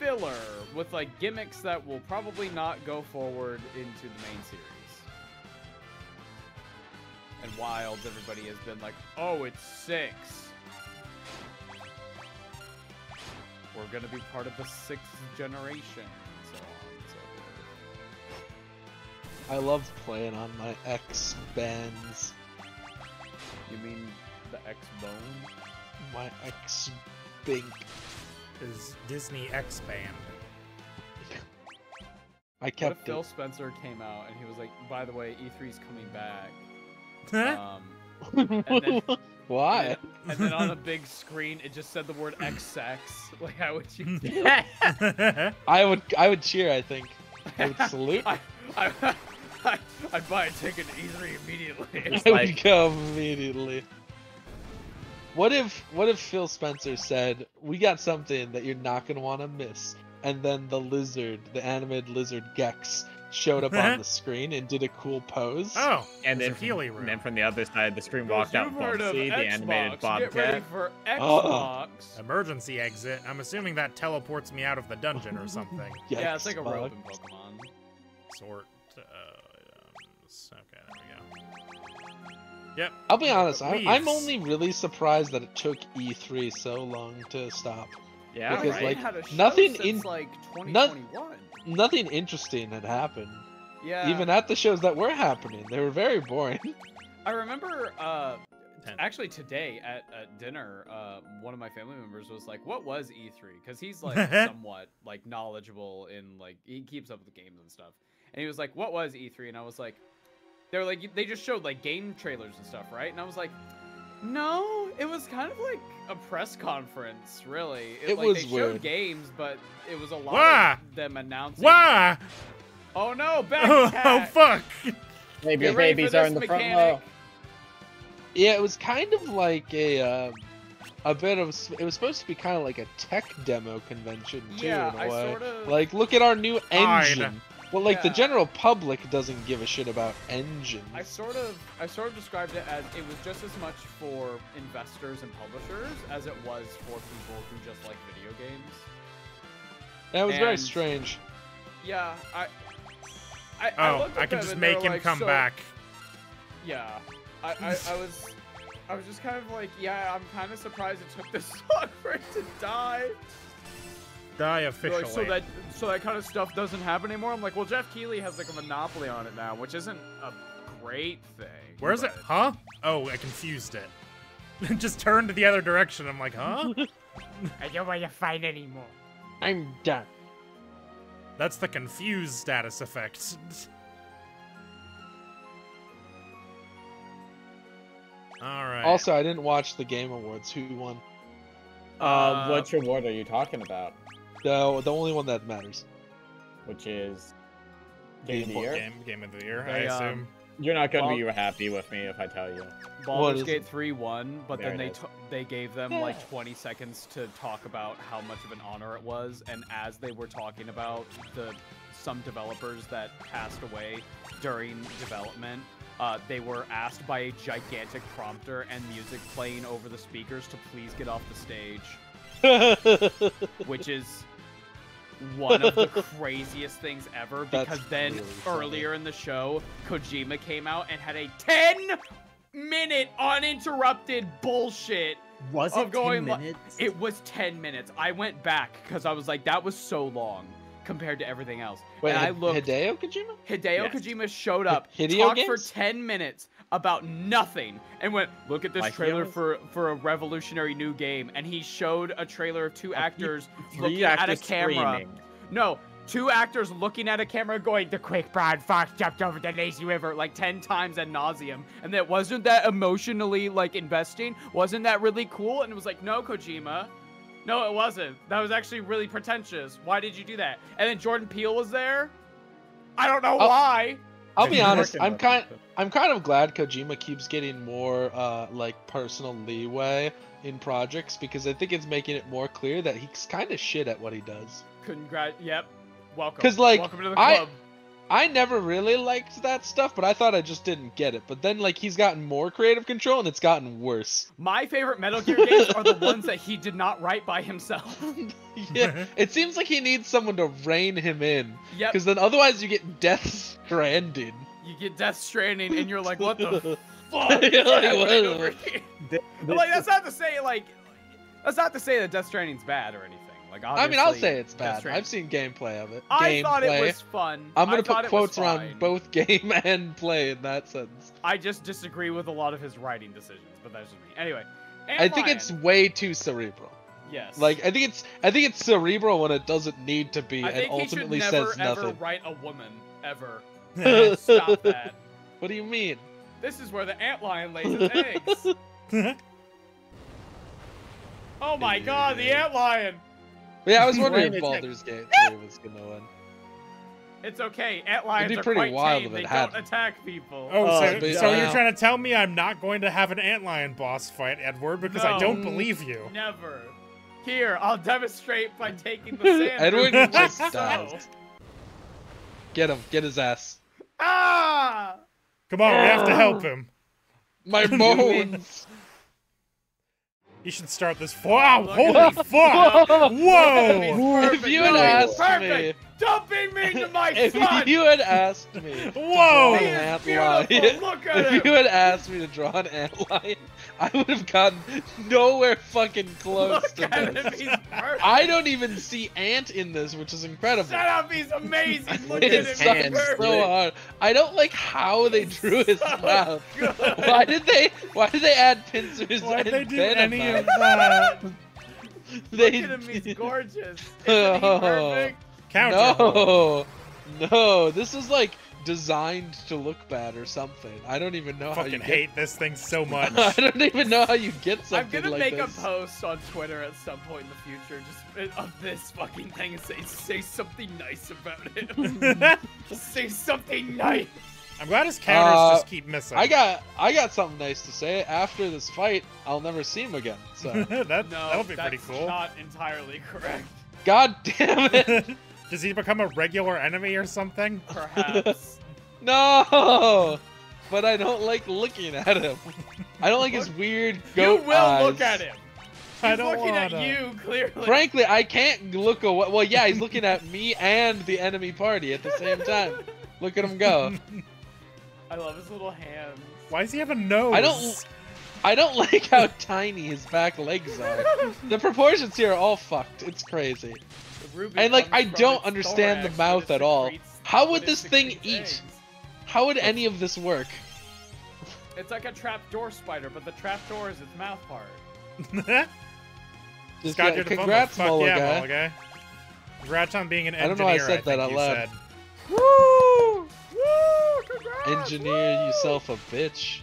filler with like gimmicks that will probably not go forward into the main series. And Wilds, everybody has been like, oh, it's six. We're gonna be part of the sixth generation, and so on and so forth. I love playing on my X bands, You mean the X Bone? my X Bink. Is Disney X Band. I What if kept Phil it. Spencer came out and he was like, by the way, E3's coming back. Um, and then Why? And then on a big screen, it just said the word XX. Like, how would you? I would I would cheer. I think I would salute. I, I, I, I'd buy a ticket to E3 immediately. It's I like- would go immediately. What if what if Phil Spencer said, "We got something that you're not gonna want to miss," and then the lizard, the animated lizard Gex, showed up on the screen and did a cool pose? oh, And then, a Healy from, room. and then from the other side, of the screen walked out you've heard of Bubsy, the Xbox. animated Get ready bobcat. for Uh-uh. Xbox. Emergency exit. I'm assuming that teleports me out of the dungeon or something. yeah, it's like a Gex rope in. Pokemon. Sort. Yep. I'll be honest. I, I'm only really surprised that it took E3 so long to stop. Yeah, Because, right. like, They had a show nothing in- like not- 2021. Nothing interesting had happened. Yeah. Even at the shows that were happening, they were very boring. I remember uh actually today at, at dinner, uh one of my family members was like, "What was E3?" Cuz he's like somewhat like knowledgeable in like he keeps up with games and stuff. And he was like, "What was E3?" And I was like, they were like they just showed like game trailers and stuff, right? And I was like, "No, it was kind of like a press conference, really. It like, was they weird. showed games, but it was a lot Wah! of them announcing Why? Oh no, back Oh, attack. fuck! Maybe Get babies are in the front row. Yeah, it was kind of like a uh, a bit of. It was supposed to be kind of like a tech demo convention too, Yeah, in a I way. sort of Like, look at our new Hide. engine. Well, like the general public doesn't give a shit about engines. I sort of I sort of described it as it was just as much for investors and publishers as it was for people who just like video games. That was very strange. Yeah, I I, I Oh, looked at I can just make him like, come "So-" back. Yeah, I, I, I was I was just kind of like, yeah, I'm kind of surprised it took this long for it to die. Die officially. Like, so that so that kind of stuff doesn't happen anymore. I'm like, well, Geoff Keighley has like a monopoly on it now, which isn't a great thing. Where's it? Huh? Oh, I confused it. just turned to the other direction. I'm like, huh? I don't want to fight anymore. I'm done. That's the confused status effect. All right. Also, I didn't watch the Game Awards. Who won? Uh, Uh, which award are you talking about? The the only one that matters. Which is Game of the Game Year? game, game of the year, They, I um, assume. You're not gonna Well- be happy with me if I tell you. Baldur's Gate 3 won, but There then they t- they gave them like 20 seconds to talk about how much of an honor it was, and as they were talking about the some developers that passed away during development, uh, they were asked by a gigantic prompter and music playing over the speakers to please get off the stage, which is one of the craziest things ever That's because then really funny. earlier in the show Kojima came out and had a 10 minute uninterrupted bullshit Was of it going 10 minutes? it was 10 minutes I went back because I was like that was so long compared to everything else Wait, and I looked Hideo Kojima? Hideo Yes. Kojima showed up, Hideo talked for 10 minutes about nothing, and went, look at this Like trailer for for a revolutionary new game. And he showed a trailer of two actors looking at a camera. screaming. No, two actors looking at a camera going, the quick brown fox jumped over the lazy river like 10 times ad nauseum. And that wasn't that emotionally like investing? Wasn't that really cool? And it was like, no, Kojima. No, it wasn't. That was actually really pretentious. Why did you do that? And then Jordan Peele was there. I don't know Oh. why. I'll be You're honest. I'm kind. it. I'm kind of glad Kojima keeps getting more uh, like personal leeway in projects because I think it's making it more clear that he's kind of shit at what he does. Congrat. Yep. Welcome. 'Cause, like, welcome to the club. I never really liked that stuff, but I thought I just didn't get it. But then like he's gotten more creative control and it's gotten worse. My favorite Metal Gear games are the ones that he did not write by himself. yeah, it seems like he needs someone to rein him in Yep. because then otherwise you get Death Stranding. You get Death Stranding, and you're like, what the fuck? Like, is what- happening over here? Like that's not to say like that's not to say that Death Stranding's bad or anything. Like I mean, I'll say it's bad. I've seen gameplay of it. I gameplay. thought it was fun. I'm gonna I put quotes around both game and play in that sense. I just disagree with a lot of his writing decisions, but that's just me. Anyway, I think it's way too cerebral. yes. Like I think it's I think it's cerebral when it doesn't need to be I and think ultimately he should never says ever nothing. write a woman ever. Stop that. What do you mean? This is where the antlion lays its eggs. Oh my god, the antlion! Yeah, I was wondering if is Baldur's Gate 3 was gonna win. It's okay. Antlions be are pretty quite wild tame. if it They had- don't attack people. Oh, Uh, so, but- so uh, you're trying to tell me I'm not going to have an antlion boss fight, Edward? Because I don't believe you. Never. Here, I'll demonstrate by taking the sand. Edward just so. dies. Get him, get his ass. Ah! Come on, we have to help him. My bones. You should start this. Wow, ah, holy fuck! Whoa! He's if you had No, he's asked me, perfect. Don't be mean to my if son. you had asked me, to Whoa! draw an ant lion, Look at if him. you had asked me to draw an ant lion, I would have gotten nowhere fucking close Look to at this. him. He's. I don't even see ant in this, which is incredible. Shut up. He's amazing. Look It at him. hands so hard. I don't like how they He's drew his so mouth. good. Why did they? Why did they add pincers Why'd and they do venom any out? of that? They Look at him. He's gorgeous. Isn't he oh. perfect? Counter. No, no. This is like designed to look bad or something. I don't even know how you fucking get. hate this thing so much. I don't even know how you get something. I'm gonna like make this. a post on Twitter at some point in the future, just uh, of this fucking thing, and say say something nice about it. Just say something nice. I'm glad his counters Uh, just keep missing. I got, I got something nice to say. After this fight, I'll never see him again. So, that No, that'll be pretty cool. not entirely correct. god damn it, Does he become a regular enemy or something? Perhaps. no! But I don't like looking at him. I don't like his weird goat you will eyes. look at him. I He's don't looking at wanna. you clearly. Frankly, I can't look away. Well, yeah, he's looking at me and the enemy party at the same time. Look at him go. I love his little hands. Why does he have a nose? I don't. I don't like how tiny his back legs are. The proportions here are all fucked. It's crazy. The ruby And, like, I don't understand the mouth at all. How would this thing eat? eggs. How would any of this work? It's like a trapdoor spider, but the trapdoor is its mouth part. Just, Scott, yeah, you're the congrats, Fuck yeah, guy. Molo guy. Congrats on being an engineer. I don't know why I said that think out loud. said. Woo! Woo! Congrats! Engineer yourself a bitch.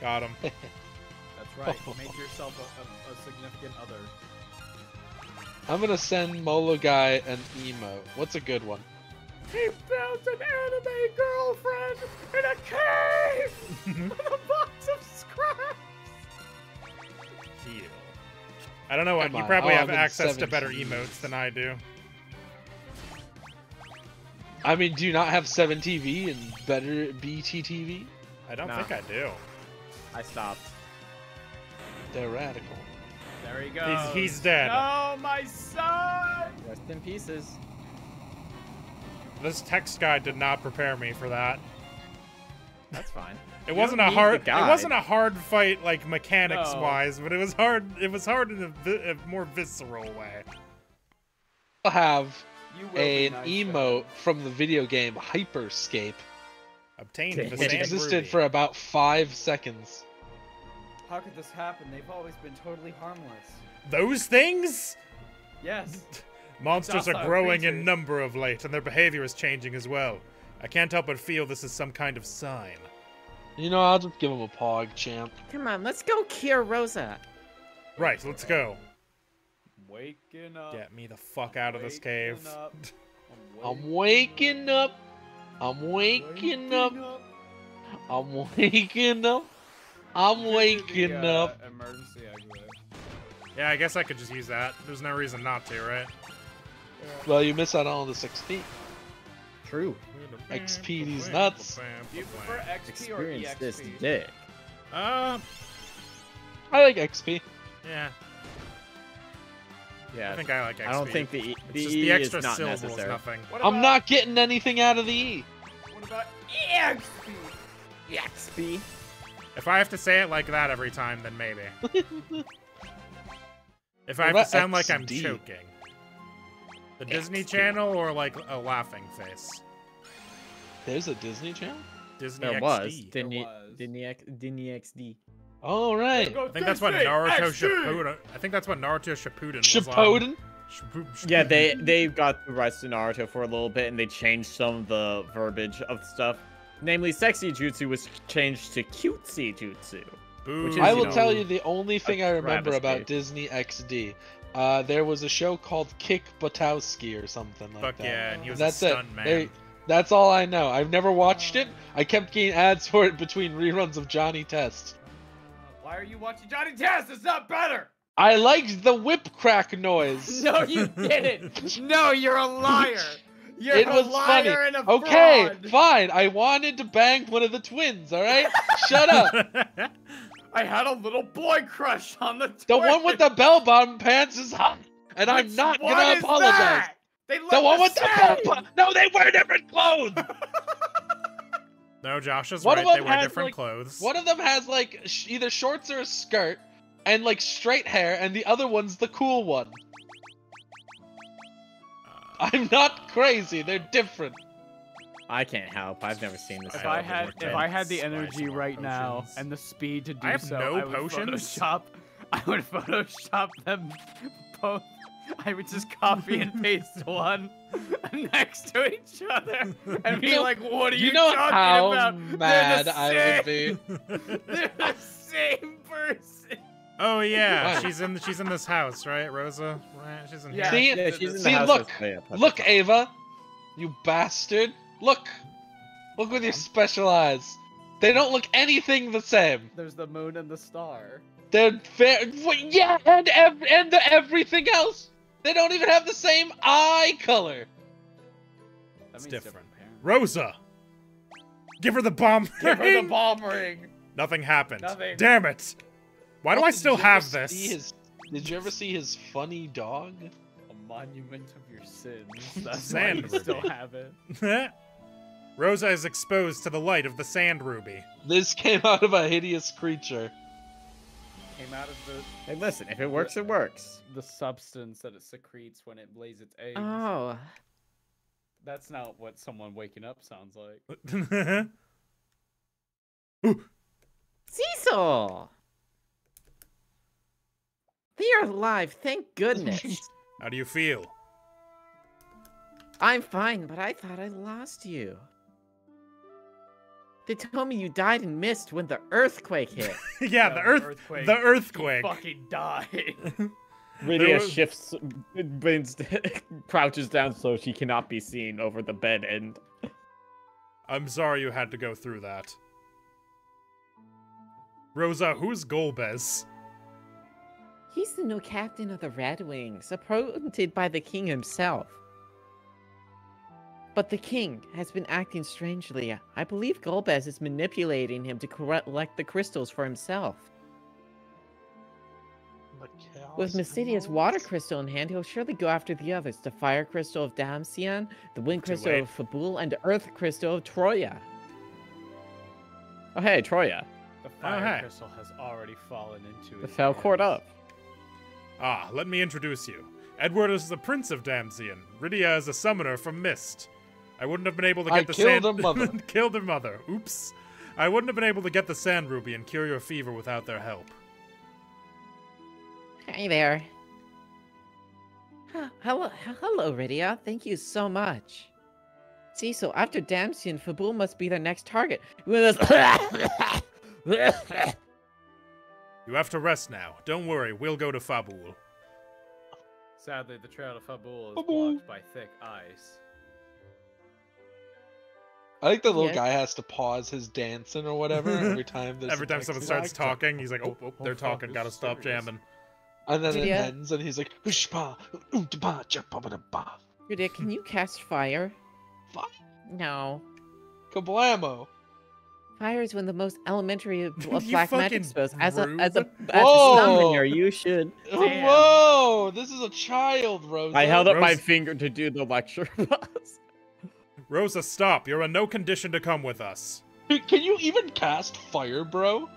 Got him. That's right. Make yourself a, a, a significant other. I'm gonna send Molo guy an emo. What's a good one? He found an anime girlfriend in a cave mm-hmm. with a box of scraps. Heal. I don't know what. Come You on, probably oh, have I'm access to better emotes than I do. I mean, do you not have 7TV and better BTTV? I don't Nah. think I do. I stopped. They're radical. There he goes. He's, he's dead. No, my son! Rest in pieces. This text guy did not prepare me for that. That's fine. It You wasn't a hard. It wasn't a hard fight like mechanics No. wise, but it was hard. It was hard in a, vi- a more visceral way. I'll have You will be an nice, emote from the video game Hyperscape, Obtained Which which existed ruby. for about five seconds. How could this happen? They've always been totally harmless. those things. Yes. Monsters are Docile growing in number of late, and their behavior is changing as well. I can't help but feel this is some kind of sign. You know, I'll just give him a pog, champ. Come on, let's go cure Rosa. Right, let's go. waking up. Get me the fuck out of this cave. up, I'm waking up. I'm waking up. I'm waking up. I'm waking The, uh, up. Emergency exit. Yeah, I guess I could just use that. There's no reason not to, right? Well, you miss out on all the 16. True. XP these nuts. Do you prefer XP Experience or EXP? this dick. Uh, I like XP. yeah. Yeah. I think I like XP. I don't think the E, It's the E the extra is not syllable is nothing. What I'm not getting anything out of the E. What about EXP? XP. If I have to say it like that every time, then maybe. if I have to about sound like I'm XD? choking. The Disney XD. Channel or like a laughing face? There's a Disney Channel? Disney There XD. was. Didn't you? was. Didn't you? X- Didn't you XD? All right. I think that's what Naruto Shippuden. I think that's what Naruto Shippuden. Shippuden? Yeah, they they got the rights to Naruto for a little bit, and they changed some of the verbiage of stuff. Namely, sexy jutsu was changed to cutesy jutsu. Which is, I will know, tell you the only thing I remember travesty. about Disney XD. Uh, there was a show called Kick Buttowski or something like Fuck that. yeah, and he was That's a it. stunt man. They- That's all I know. I've never watched it. I kept getting ads for it between reruns of Johnny Test. Why are you watching Johnny Test? It's not better. I liked the whip crack noise. No, you didn't. No, you're a liar. You're It a was liar funny. and a Okay, fraud. fine. I wanted to bang one of the twins. All right, shut up. I had a little boy crush on the. The one with the bell bottom pants is hot, and I'm not gonna is apologize. that? They look The one with the bell same. No, they wear different clothes. no, Josh is One of right. They them wear has, different like- clothes. One of them has like sh- either shorts or a skirt, and like straight hair, and the other one's the cool one. I'm not crazy. They're different. I can't help. I've never seen this. If I I had more if I had the energy more right now and the speed to do I have so, no I would potions? Photoshop. I would Photoshop them both. I would just copy and paste one next to each other and be You know- like, "What are you, You know talking how about? mad They're the I would be. They're the same person." Oh yeah, she's in she's in this house, right, Rosa? Right, she's in Yeah. here. See, Yeah, she's in the See, house look, with- yeah, Pepper look, Ava, you bastard. Look, look with your special eyes. They don't look anything the same. There's the moon and the star. They're fair. Yeah, and ev- and the everything else. They don't even have the same eye color. That It's means different. parents. Rosa, give her the bomb. Give her the bomb ring. Nothing happened. Nothing. Damn it! Why do I still you ever have see this? his- did you ever see his funny dog? A monument of your sins. That's Sand why you still have it. Rosa is exposed to the light of the sand ruby. This came out of a hideous creature. Came out of the Hey, listen, if it works, it works. the substance that it secretes when it lays its eggs. Oh, That's not what someone waking up sounds like. Cecil! You're alive, thank goodness. How do you feel? I'm fine, but I thought I lost you. They told me you died and missed when the earthquake hit. yeah, the earth, earthquake. the He earthquake. fucking died. Rydia was- shifts, bends, crouches down so she cannot be seen over the bed and I'm sorry you had to go through that. Rosa, who's Golbez? He's the new captain of the Red Wings, appointed by the king himself. But the king has been acting strangely. I believe Golbez is manipulating him to collect the crystals for himself. With Mysidia's water crystal in hand, he'll surely go after the others the fire crystal of Damcyan, the wind crystal of Fabul, and the earth crystal of Troya. oh hey, Troya, the fire oh, hey. crystal has already fallen into the his fell court hands. up. Ah, let me introduce you. Edward is the Prince of Damcyan. Rydia is a summoner from Mist. I wouldn't have been able to get I the killed sand. her mother. killed her mother. Oops. I wouldn't have been able to get the sand ruby and cure your fever without their help. Hey there. Hello, hello, Rydia. Thank you so much. See, so after Damcyan, Fabul must be their next target. You have to rest now. Don't worry, we'll go to Fabul. Sadly, the trail to Fabul is Fabul. blocked by thick ice. I think the little Yeah. guy has to pause his dancing or whatever every time. There's Every time someone starts talking, he's like, oh, oh Oh, they're fuck, talking, gotta stop serious. jamming. and then it ends, and he's like, "Hushpa, ootaba, japabadaba." Julia, can you cast fire? Fire? No. Kablamo! Fire is one of the most elementary of, of black fucking magic spells. As a as a, as a Whoa. summoner, you should. Damn. Whoa! This is a child, Rosa. I held up my finger to do the lecture. Rosa, stop. You're in no condition to come with us. Can you even cast fire, bro?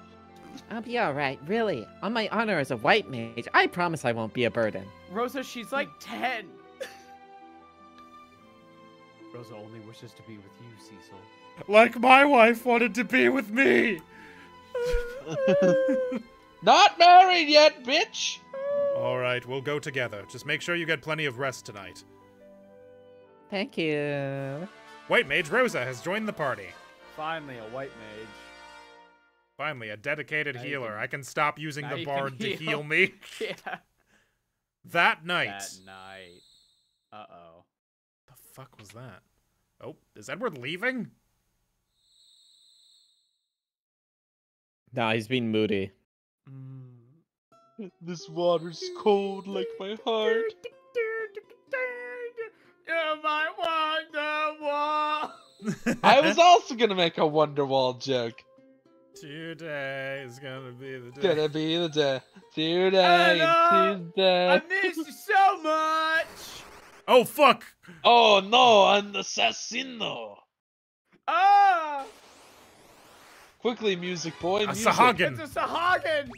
I'll be all right. Really, on my honor as a white mage, I promise I won't be a burden. Rosa, she's like 10. Rosa only wishes to be with you, Cecil. Like my wife wanted to be with me. Not married yet, bitch. All right, we'll go together. Just make sure you get plenty of rest tonight. Thank you. White Mage Rosa has joined the party. Finally, a white mage. Finally, a dedicated Now healer. can- I can stop using the you can bard to heal. heal me. Yeah. That night. That night. Uh oh. The fuck was that? Oh, is Edward leaving? Nah, he's being moody. This water's cold like my heart. You might want the. I was also gonna make a Wonderwall joke. Today is gonna be the day. Gonna be the day. Today, Hello? Tuesday. I miss you so much. Oh fuck! Oh no, an assassino! Ah, Quickly, music boy. A music. Sahagin! it's a Sahagin.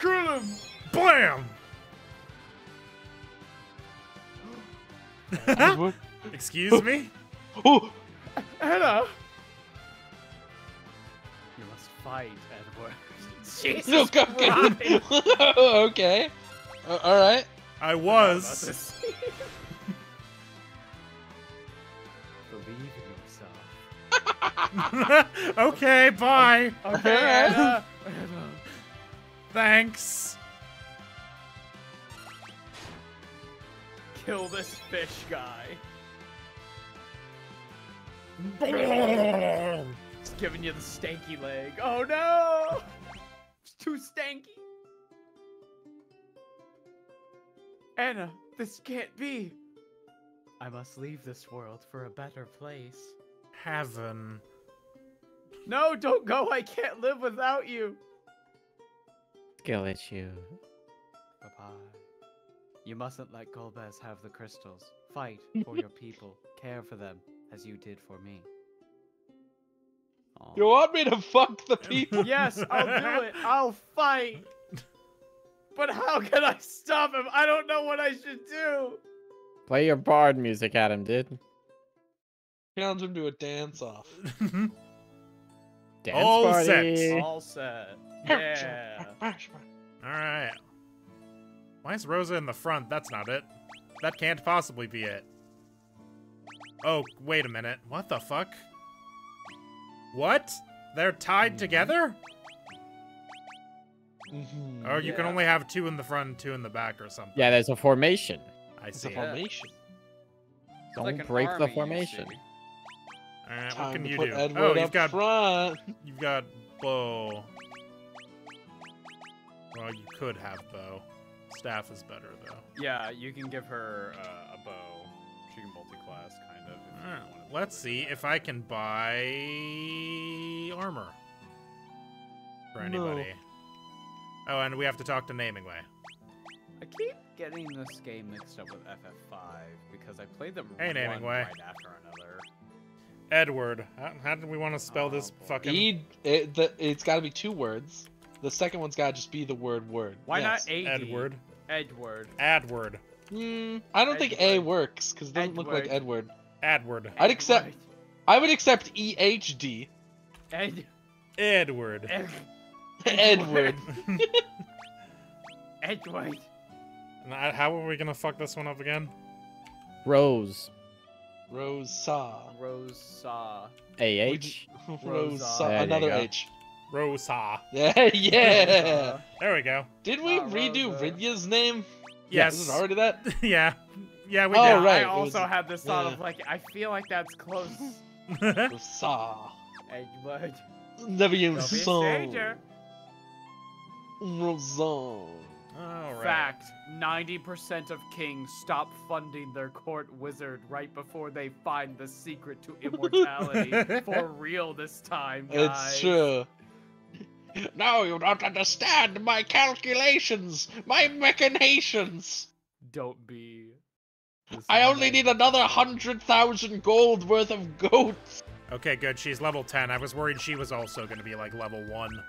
Kill him. Blam! Excuse me? Oh, Anna. You must fight, Edward. Jesus no, go, Christ. okay. Uh, all right. I About was. okay, bye. Okay, Anna. Thanks. Kill this fish guy. It's giving you the stanky leg. Oh no! It's too stanky. Anna, this can't be. I must leave this world for a better place. Heaven. No, don't go. I can't live without you. Skill issue. Bye bye. You mustn't let Golbez have the crystals. Fight for your people. Care for them as you did for me. Aw. You want me to fuck the people? Yes, I'll do it. I'll fight. But how can I stop him? I don't know what I should do. Play your bard music at him, dude. Challenge him to a dance off. Dance All party. set. All set. Yeah. Alright. Why is Rosa in the front? That's not it. That can't possibly be it. Oh, wait a minute. What the fuck? What? They're tied together? Mhm. Or you can only have two in the front and two in the back or something. Yeah, there's a formation. I It's see. a formation. It's Don't like break army, the you formation. see. Alright, what can to you put do? Edward oh, you've got front. you've got bow. Well, you could have bow. Staff is better though. Yeah, you can give her uh, a bow. She can multi-class, kind of. if Alright, let's see if I can buy armor for No. anybody. Oh, and we have to talk to Namingway. I keep getting this game mixed up with FF5 because I played them Hey, one Namingway. right after another. Edward. How, how do we want to spell this Oh, boy. fucking? E, it, the, it's got to be two words. The second one's got to just be the word word. Why Yes. not AD? Edward. Edward. Edward. Hmm, I don't think A works because it doesn't look like Edward. Edward. I'd accept. I would accept E EHD. Ed. Edward. Ed. Edward. Edward. And I- How are we gonna fuck this one up again? Rose. Rosa. Rosa. AH. Rosa. There you Another go. H. Rosa. Yeah, yeah. There we go. Did we Ah, redo Rosa. Rydia's name? Yes. Is it already that? yeah. Yeah, we Oh, did. right, I it was- also had this thought yeah. of like, I feel like that's close. Saw. Edward. Never even Don't saw. stranger. Rosan. Alright. Fact: 90% of kings stop funding their court wizard right before they find the secret to immortality. For real this time, guys. It's true. No, you don't understand my calculations, my machinations. Don't be. I only my- need another hundred thousand gold worth of goats. Okay, good. She's level 10. I was worried she was also going to be like level 1.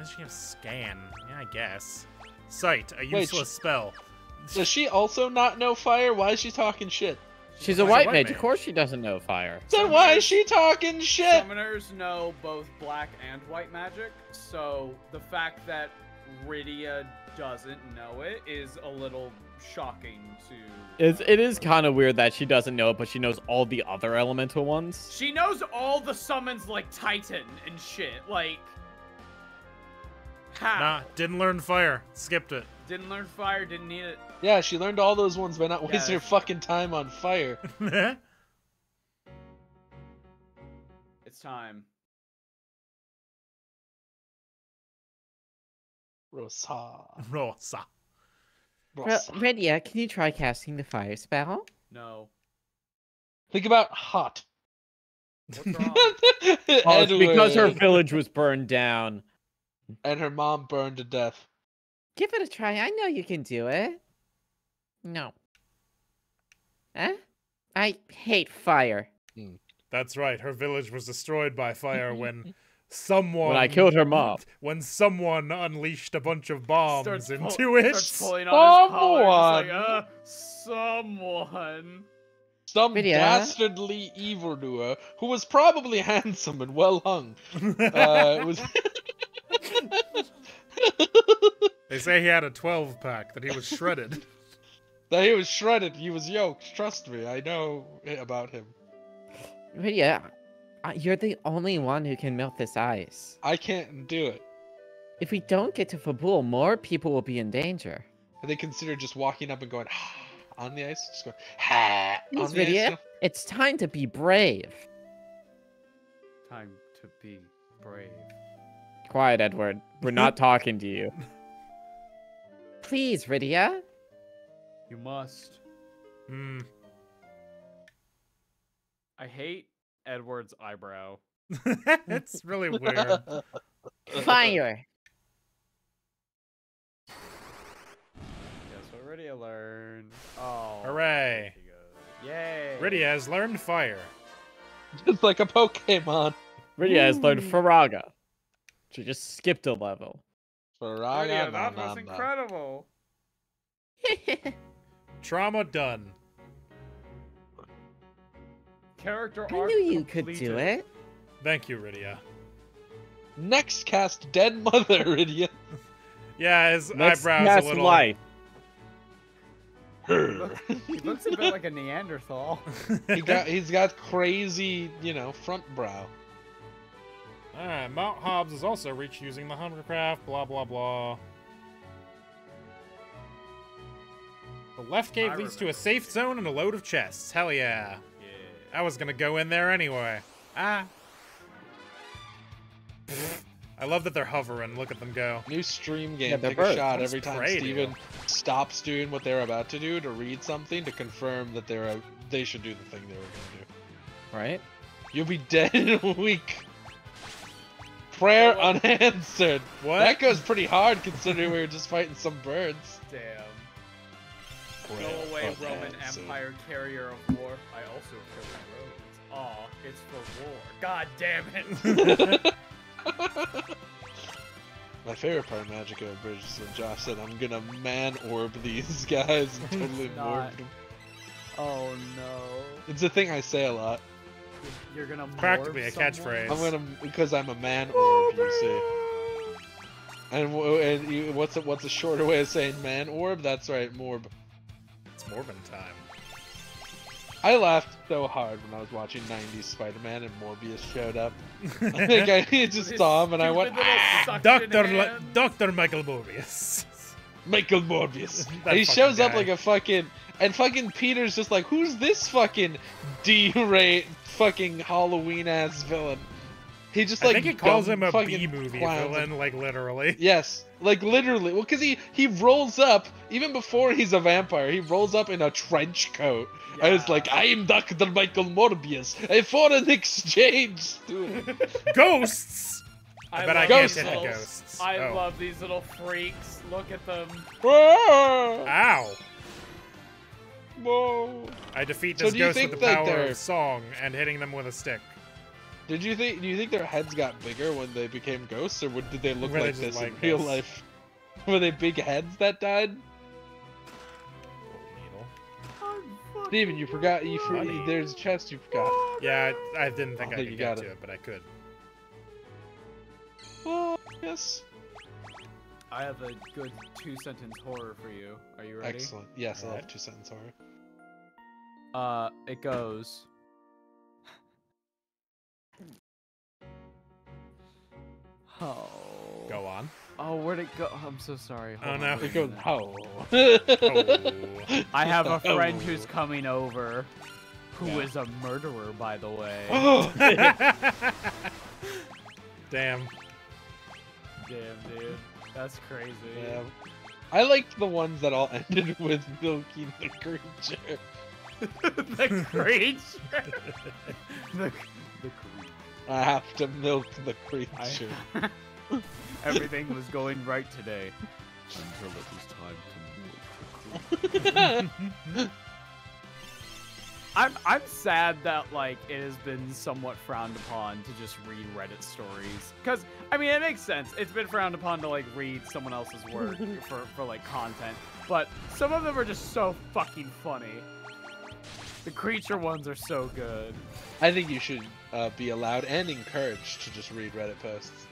Why does she have scan? Yeah, I guess. Sight, a Wait, useless spell. Does she also not know fire? Why is she talking shit? She's a She's a white white mage. mage. Of course she doesn't know fire. Then why is she talking shit? Summoners know both black and white magic, so the fact that Rydia doesn't know it is a little shocking to. It's, it is kind of weird that she doesn't know it, but she knows all the other elemental ones. She knows all the summons like Titan and shit. Like, how? Nah, didn't learn fire. Skipped it. Didn't learn fire, didn't need it. Yeah, she learned all those ones by not Yeah, wasting her fucking time on fire. It's time. Rosa. Rosa. Well, Rosa. Rydia, can you try casting the fire spell? No. Think about hot. What's wrong? Oh, it's because her village was burned down. And her mom burned to death. Give it a try. I know you can do it. No. Huh? I hate fire. That's right. Her village was destroyed by fire when someone When I killed her mom. When someone unleashed a bunch of bombs Starts pull- into it. Starts pulling on his collar, just like, Someone. uh, someone. Some Lydia? dastardly evildoer who was probably handsome and well hung. Uh, was they say he had a 12 pack that he was shredded. that he was shredded. He was yoked. Trust me, I know about him. Rydia, uh, you're the only one who can melt this ice. I can't do it. If we don't get to Fabul, more people will be in danger. And they consider just walking up and going on the ice, just going ha Please, on the ice. It's time to be brave. Time to be brave. Quiet, Edward. We're not talking to you. Please, Rydia. You must. Hmm. I hate Edward's eyebrow. it's really weird. Fire. Guess what Rydia learned? Oh. Hooray. Yay. Rydia has learned fire. Just like a Pokemon. Rydia has learned Firaga. She just skipped a level. Rydia, Firaga that was incredible. Trauma done. Character I knew you could do it. Thank you, Rydia. Next cast Dead Mother, Rydia. Yeah, his Next eyebrows cast a little. life. He looks a bit like a Neanderthal. he got he's got crazy, you know, front brow. Alright, Mount Hobs is also reached using the hovercraft, blah blah blah. The left cave I leads to a safe zone and a load of chests. Hell yeah. yeah. I was gonna go in there anyway. Ah. I love that they're hovering. Look at them go. New stream game. Yeah, they're Take a shot What every time prey do? Steven stops doing what they're about to do to read something to confirm that they're a, they should do the thing they were going to do. Right? You'll be dead in a week. Prayer unanswered. What? That goes pretty hard considering we were just fighting some birds. Damn. Prayer Go away, Roman. Empire carrier of war. I also kill my roads. Aw, it's for war. God damn it. My favorite part of Magica Bridge is when Josh said, I'm gonna man orb these guys and totally It's morph them. oh no. It's a thing I say a lot. You're gonna Practically morph a someone? catchphrase. I'm gonna because I'm a man orb, you see. And, and you, what's a, what's a shorter way of saying man orb? That's right, morb. It's Morbin time. I laughed so hard when I was watching 90s Spider-Man and Morbius showed up. I think I just His saw him and I went, ah, Doctor Doctor Michael Morbius. Michael Morbius. He fucking shows up like a fucking, and fucking Peter's just like, who's this fucking D-rate fucking Halloween ass villain? He just I like think he calls him a fucking movie villain, like literally. Yes, like literally. Well, because he he rolls up even before he's a vampire. He rolls up in a trench coat. And it's like, I am Doctor Michael Morbius, a foreign exchange student. Ghosts. I, bet I love can't Ghosts. hit the ghosts. I oh. love these little freaks. Look at them. Ah! Ow! Whoa. I defeat So this do you ghost with the power they're- of song and hitting them with a stick. Did you think? Do you think their heads got bigger when they became ghosts, or would, did they look Were they like just this in like real life? Were they big heads that died? Needle. Steven, you forgot. You for, there's a chest you forgot. Yeah, I, I didn't think I I, think could you get got to it. it, but I could. Oh yes. I have a good two sentence horror for you. Are you ready? Excellent. Yes, I love two sentence horror. Uh, it goes. Oh. Go on. Oh, where'd it go? I'm so sorry. Oh, no. It goes oh. Oh. I have a friend Oh. who's coming over, who Yeah. is a murderer, by the way. Oh. Damn. Damn, dude, that's crazy. Yeah. I liked the ones that all ended with milking the creature. the creature. the, the creature. I have to milk the creature. I- Everything was going right today until it was time to milk the creature. I'm I'm sad that like it has been somewhat frowned upon to just read Reddit stories. Cause I mean it makes sense. It's been frowned upon to like read someone else's work for, for like content. But some of them are just so fucking funny. The creature ones are so good. I think you should uh, be allowed and encouraged to just read Reddit posts.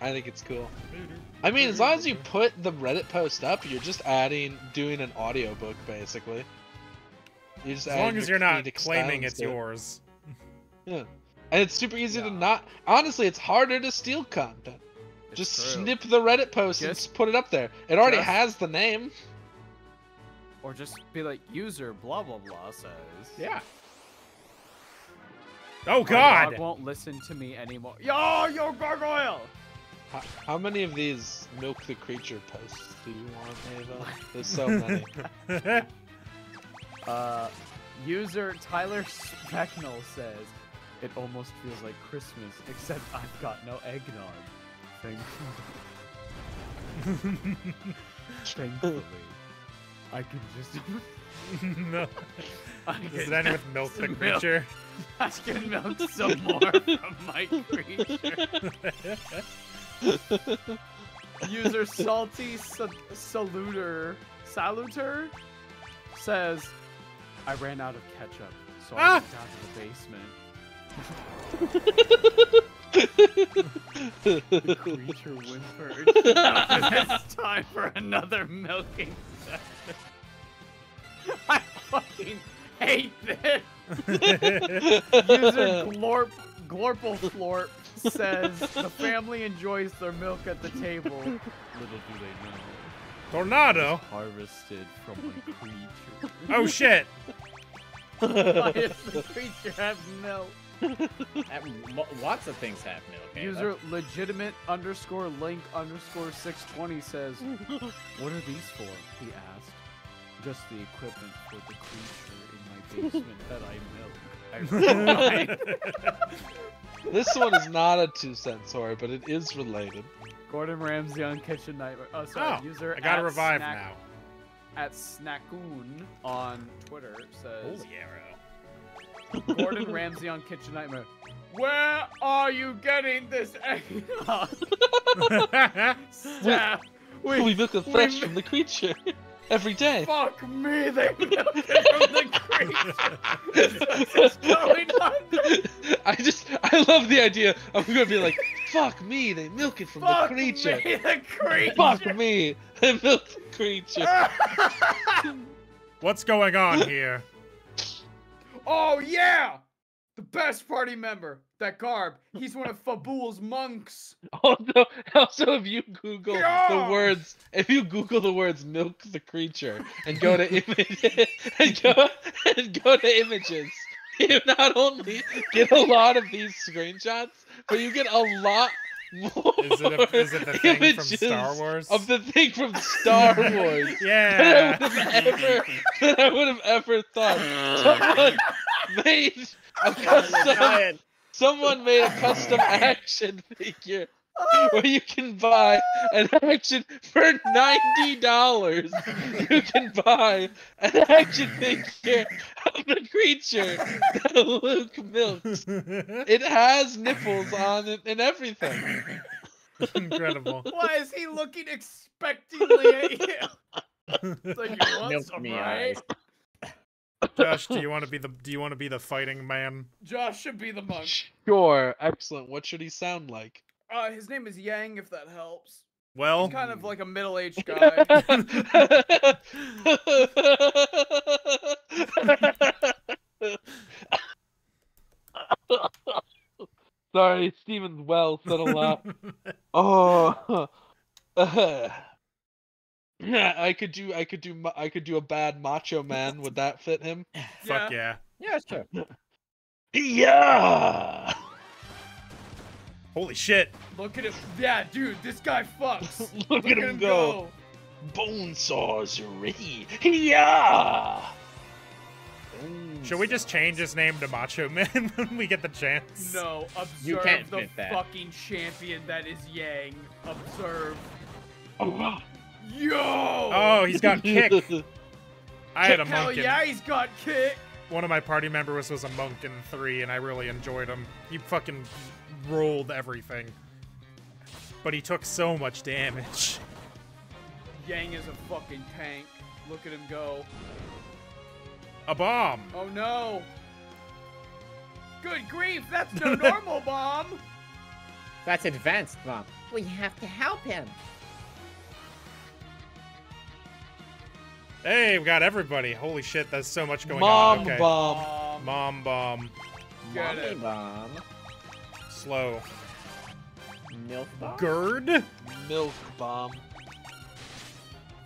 I think it's cool. I mean, as long as you put the Reddit post up, you're just adding, doing an audiobook basically. You're just As long as you're not claiming it's to it. yours. Yeah. And it's super easy to not. Honestly, it's harder to steal content. It's just true. snip the Reddit post and Just- put it up there. It already just- has the name. Or just be like user blah blah blah says. Yeah. Oh My God! dog won't listen to me anymore. Yo, yo, gargoyle! How, how many of these milk the creature posts do you want, Ava? There's so many. Uh, user Tyler Specknell says, "It almost feels like Christmas, except I've got no eggnog." Thankfully, thankfully, I can just. no. I Does it end with milk the milk. creature? I can milk some more from my creature. User salty Sa- saluter saluter says, "I ran out of ketchup, so I Ah! went down to the basement." The creature whimpered. it's time for another milking. I fucking hate this. User Glorp Glorple Florp says the family enjoys their milk at the table. Little do they know, Tornado. harvested from a creature. Oh shit! Why does the creature have milk? Mo- Lots of things have milk. Ava. User legitimate underscore link underscore 620 says, What are these for? He asked. Just the equipment for the creature in my basement that I milk. I this one is not a two cent story, but it is related. Gordon Ramsay on Kitchen Nightmare. Oh, sorry. Oh, user I gotta revive snack, now. At Snackoon on Twitter says, oh, Holy arrow. Gordon Ramsay on Kitchen Nightmare. Where are you getting this eggnog? Staff, We, we, milk it we fresh mi- from the creature every day. fuck me, they milk it from the creature. What's going on? I just, I love the idea. I'm gonna be like, fuck me, they milk it from Fuck the creature. me, the creature. Fuck me, they milk the creature. What's going on here? Oh yeah! The best party member, that Garb. He's one of Fabul's monks. Also, also, if you Google Yeah! the words, if you Google the words "milk the creature" and go to images and go and go to images, you not only get a lot of these screenshots, but you get a lot Is it, a, is it the thing from Star Wars? of the thing from Star Wars. yeah. that I would have ever, that I would have ever thought. Someone made a custom someone made a custom action figure where you can buy an action for ninety dollars. You can buy an action figure of the creature that Luke milks. It has nipples on it and everything. Incredible. Why is he looking expectingly at you? It's like you want Milk some, me right? Josh, do you want to be the do you want to be the fighting man? Josh should be the monk. Sure, excellent. What should he sound like? Uh, his name is Yang, if that helps. Well, He's kind of like a middle-aged guy. Sorry, Stephen's well said a lot. Oh, yeah, I could do, I could do, I could do a bad macho man. Would that fit him? fuck yeah. Yeah, sure. Yeah. Holy shit. Look at him. Yeah, dude, this guy fucks. Look, Look at him go. Bone saws ready. Yeah. Should we just change his name to Macho Man when we get the chance? No, observe You can't the fit that. fucking champion that is Yang. Observe. Oh, Yo! Oh, he's got kick. I had a Hell monk. in- yeah, he's got kick. One of my party members was a monk in three, and I really enjoyed him. He fucking rolled everything. But he took so much damage. Yang is a fucking tank. Look at him go. A bomb. Oh no. Good grief, that's no normal bomb. That's advanced, bomb. We have to help him. Hey, we got everybody. Holy shit, there's so much going Mom on. Okay. bomb. Mom bomb. Get Mommy it. bomb. Slow. Milk bomb. Gerd? Milk bomb.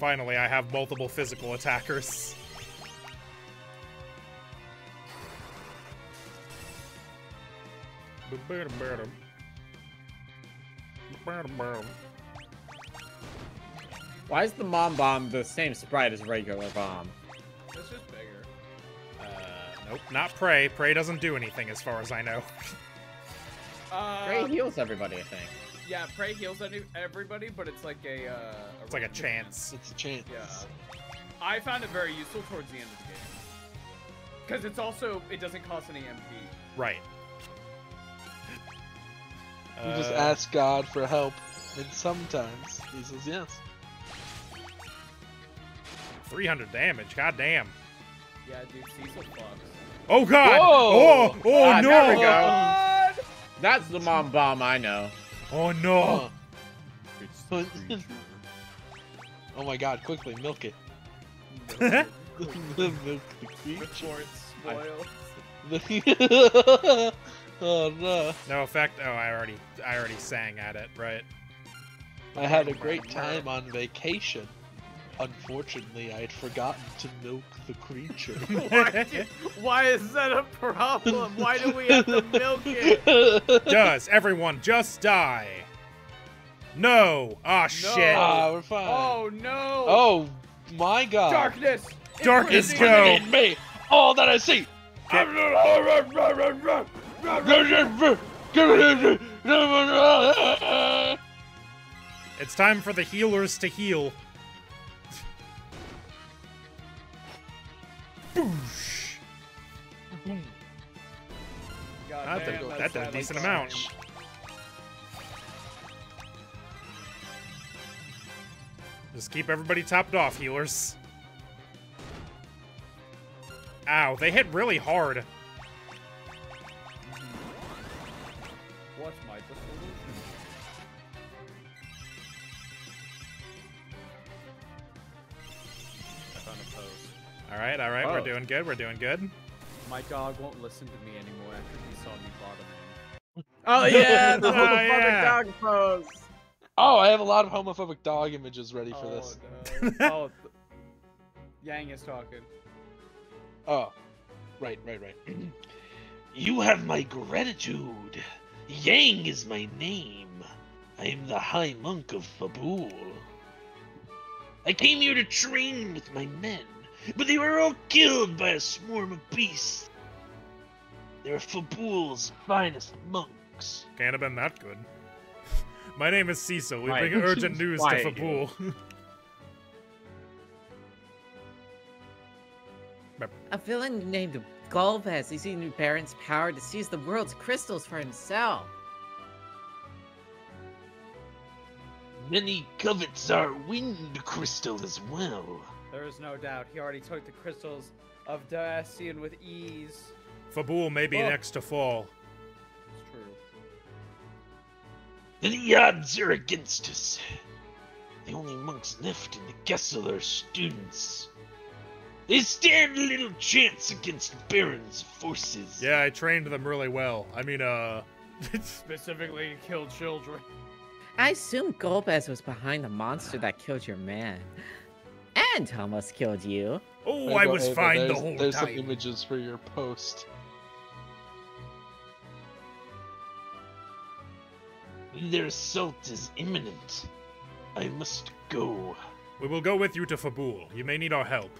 Finally, I have multiple physical attackers. Why is the mom bomb the same sprite as regular bomb? It's just bigger. Uh, nope, not Pray. Pray doesn't do anything as far as I know. Uh, Pray heals everybody, I think. yeah, Pray heals any- everybody, but it's like a. Uh, a It's like a range chance. It's a chance. Yeah. I found it very useful towards the end of the game. Because it's also, it doesn't cost any MP. Right. You just Uh, ask God for help, and sometimes He says yes. 300 damage. God damn. Yeah, dude, Cecil fucks. Oh god! Whoa! Oh! Oh Ah, no! That's the mom bomb I know. Oh no! Oh. oh my God! Quickly, milk it. milk the creature. Before it's spoiled. oh no! no effect. Oh, I already, I already sang at it. Right. I had a great time on vacation. Unfortunately, I had forgotten to milk the creature. why, do- why is that a problem? Why do we have to milk it? Does everyone just die? No! Ah, shit! ah, we're fine. Oh no! Oh my God! Darkness! Darkness Infinity! go! Me, all that I see. It's time for the healers to heal. Boosh! God That did- damn, that that's did a decent amount. Just keep everybody topped off, healers. Ow, they hit really hard. All right, all right, we're Oh. doing good. We're doing good. My dog won't listen to me anymore after he saw me bottoming. Oh, oh yeah, the Oh, homophobic yeah. dog pose. Oh, I have a lot of homophobic dog images ready for oh, this. No. oh, Yang is talking. Oh, right, right, right. You have my gratitude. Yang is my name. I am the High Monk of Fabul. I came here to train with my men, but they were all killed by a swarm of beasts. They're Fabul's finest monks. Can't have been that good. My name is Cecil. We Right. bring urgent news to Quiet, Fabul. A villain named Golbez is using Baron's power to seize the world's crystals for himself. Many covets our wind crystal as well. There is no doubt he already took the crystals of Damcyan with ease. Fabul may be Oh. next to fall. It's true. The odds are against us. The only monks left in the castle are students. They stand little chance against Baron's forces. Yeah, I trained them really well. I mean, uh. Specifically, to kill children. I assume Golbez was behind the monster that killed your man. And almost killed you. oh, Ava, I was Ava, fine the there's- whole There's some time. images for your post. Their assault is imminent. I must go. We will go with you to Fabul. You may need our help.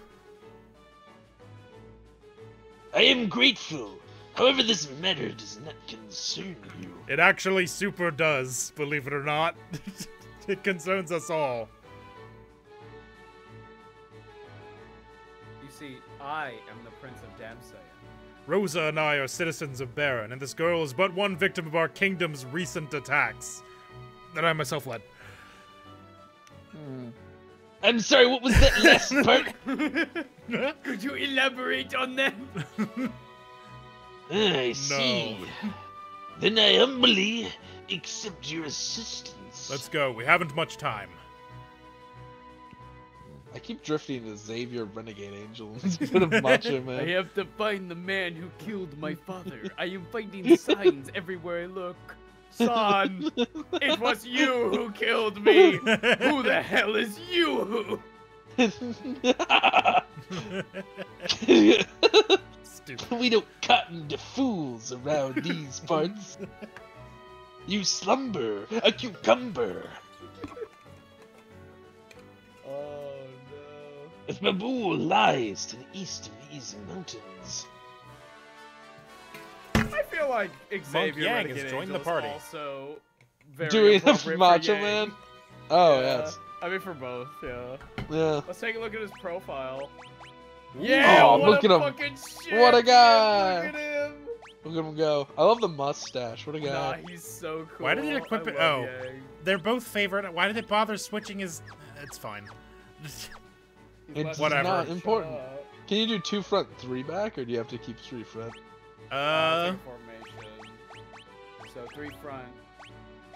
I am grateful. However, this matter does not concern you. It actually super does, believe it or not. it concerns us all. See, I am the Prince of Damcyan. Rosa and I are citizens of Baron, and this girl is but one victim of our kingdom's recent attacks. That I myself led. Hmm. I'm sorry, what was that last part? Could you elaborate on that? I see. Then I humbly accept your assistance. Let's go. We haven't much time. I keep drifting to Xavier Renegade Angel instead of Macho Man. I have to find the man who killed my father. I am finding signs everywhere I look. Son, it was you who killed me. Who the hell is you? Stupid. we don't cotton to fools around these parts. You slumber, a cucumber. No. Babool lies to the east of these mountains. I feel like Xavier Yang has Renegade joined the party. Also very Doing appropriate for Macho Man? Oh, Yeah. yes. I mean for both, yeah. Yeah. Let's take a look at his profile. Oh, Yeah, what look a at him. fucking shit. What a man, guy. Look at him. Look at him go. I love the mustache. What a guy. Nah, guy. he's so cool. Why did he equip it- oh. Yang. They're both favorite. Why did they bother switching his. It's fine. He's It's Whatever. not important. Can you do two front, three back, or do you have to keep three front? Uh. Basic formation. So three front,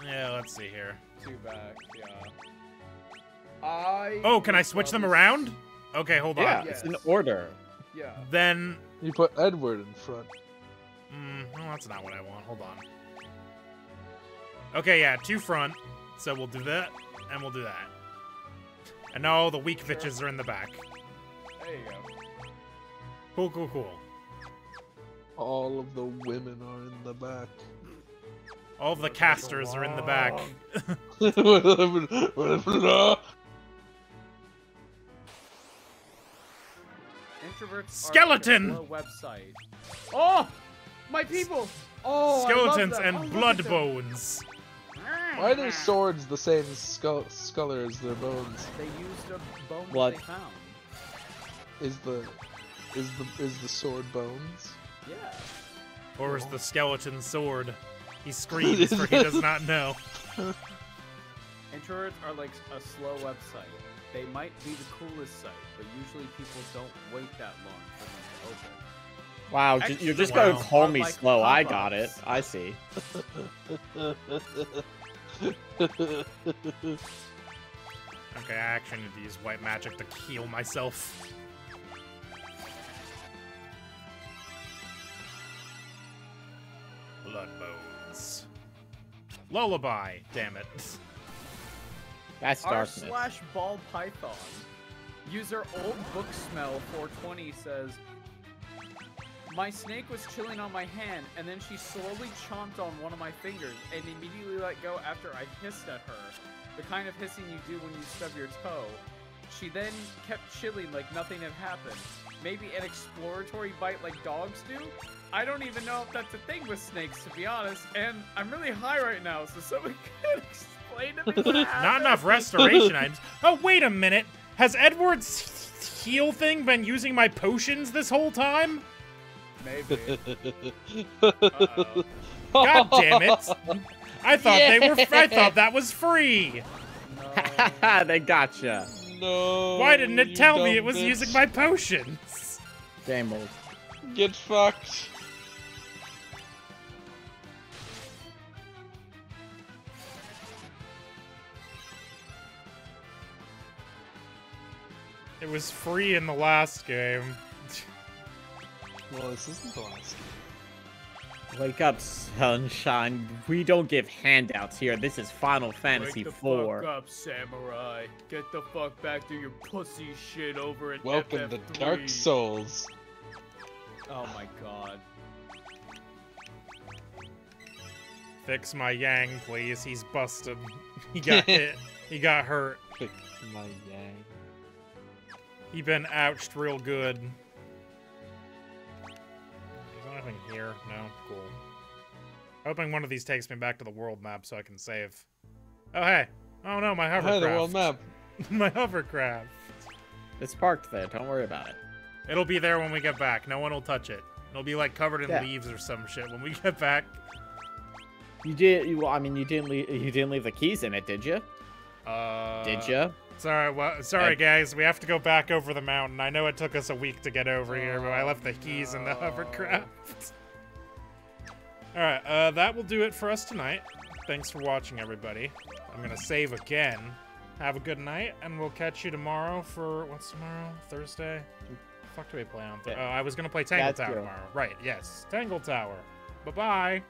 Yeah, let's see here. two back. Yeah. I. Oh, can I switch them around? Okay, hold Yeah, on. it's in order. Yeah. Then. You put Edward in front. Mm, no, that's not what I want. Hold on. Okay, yeah, two front. So we'll do that, and we'll do that. And now all the weak Sure. bitches are in the back. There you go. Cool, cool, cool. All of the women are in the back. All of the casters are in the back. Introverts. Skeleton! Are like a slow website. Oh, my people. Oh, I love Skeletons them. and Oh, blood at them. bones. Why are their swords the same skull, scolor as their bones? They used a bone Blood. they found. Is the is the is the sword bones? Yeah. Or is the skeleton sword? He screams, for he does not know. Introverts are like a slow website. They might be the coolest site, but usually people don't wait that long for them to open. Wow, Actually, you're just wow. gonna call me like slow. I got it. I see. okay, I actually need to use white magic to heal myself. Blood bones. Lullaby, damn it. That's R slash ball python. User old book smell 420 says, my snake was chilling on my hand, and then she slowly chomped on one of my fingers and immediately let go after I hissed at her. The kind of hissing you do when you stub your toe. She then kept chilling like nothing had happened. Maybe an exploratory bite like dogs do? I don't even know if that's a thing with snakes, to be honest, and I'm really high right now, so someone could explain to me Not enough restoration items. Oh, wait a minute. Has Edward's heal thing been using my potions this whole time? Maybe. God damn it. I thought they were I thought that was free. No. they gotcha. no. Why didn't it tell me it was bitch. using my potions? Damn old. Get fucked. It was free in the last game. Well, this isn't the last. Wake up, sunshine. We don't give handouts here. This is Final Fantasy Wake the IV. fuck up, samurai. Get the fuck back to your pussy shit over at Welcome to FF3. Dark Souls. Oh my god. Fix my Yang, please. He's busted. He got hit. He got hurt. Pick my yang. He been ouched real good. Is there anything here? No? Cool. Hoping one of these takes me back to the world map so I can save. Oh, hey. Oh, no, my hovercraft. Hi, the world map. my hovercraft. It's parked there. Don't worry about it. It'll be there when we get back. No one will touch it. It'll be like covered in Yeah. leaves or some shit when we get back. You did. You. I mean, you didn't leave. You didn't leave the keys in it, did you? Uh, did you? Sorry, well, sorry Uh, guys. We have to go back over the mountain. I know it took us a week to get over here, but I left the keys in the hovercraft. All right, uh, that will do it for us tonight. Thanks for watching, everybody. I'm gonna save again. Have a good night, and we'll catch you tomorrow for what's tomorrow? Thursday. The fuck do we play on? Th- oh, I was gonna play Tangle That's Tower tomorrow. Right? Yes, Tangle Tower. Bye bye.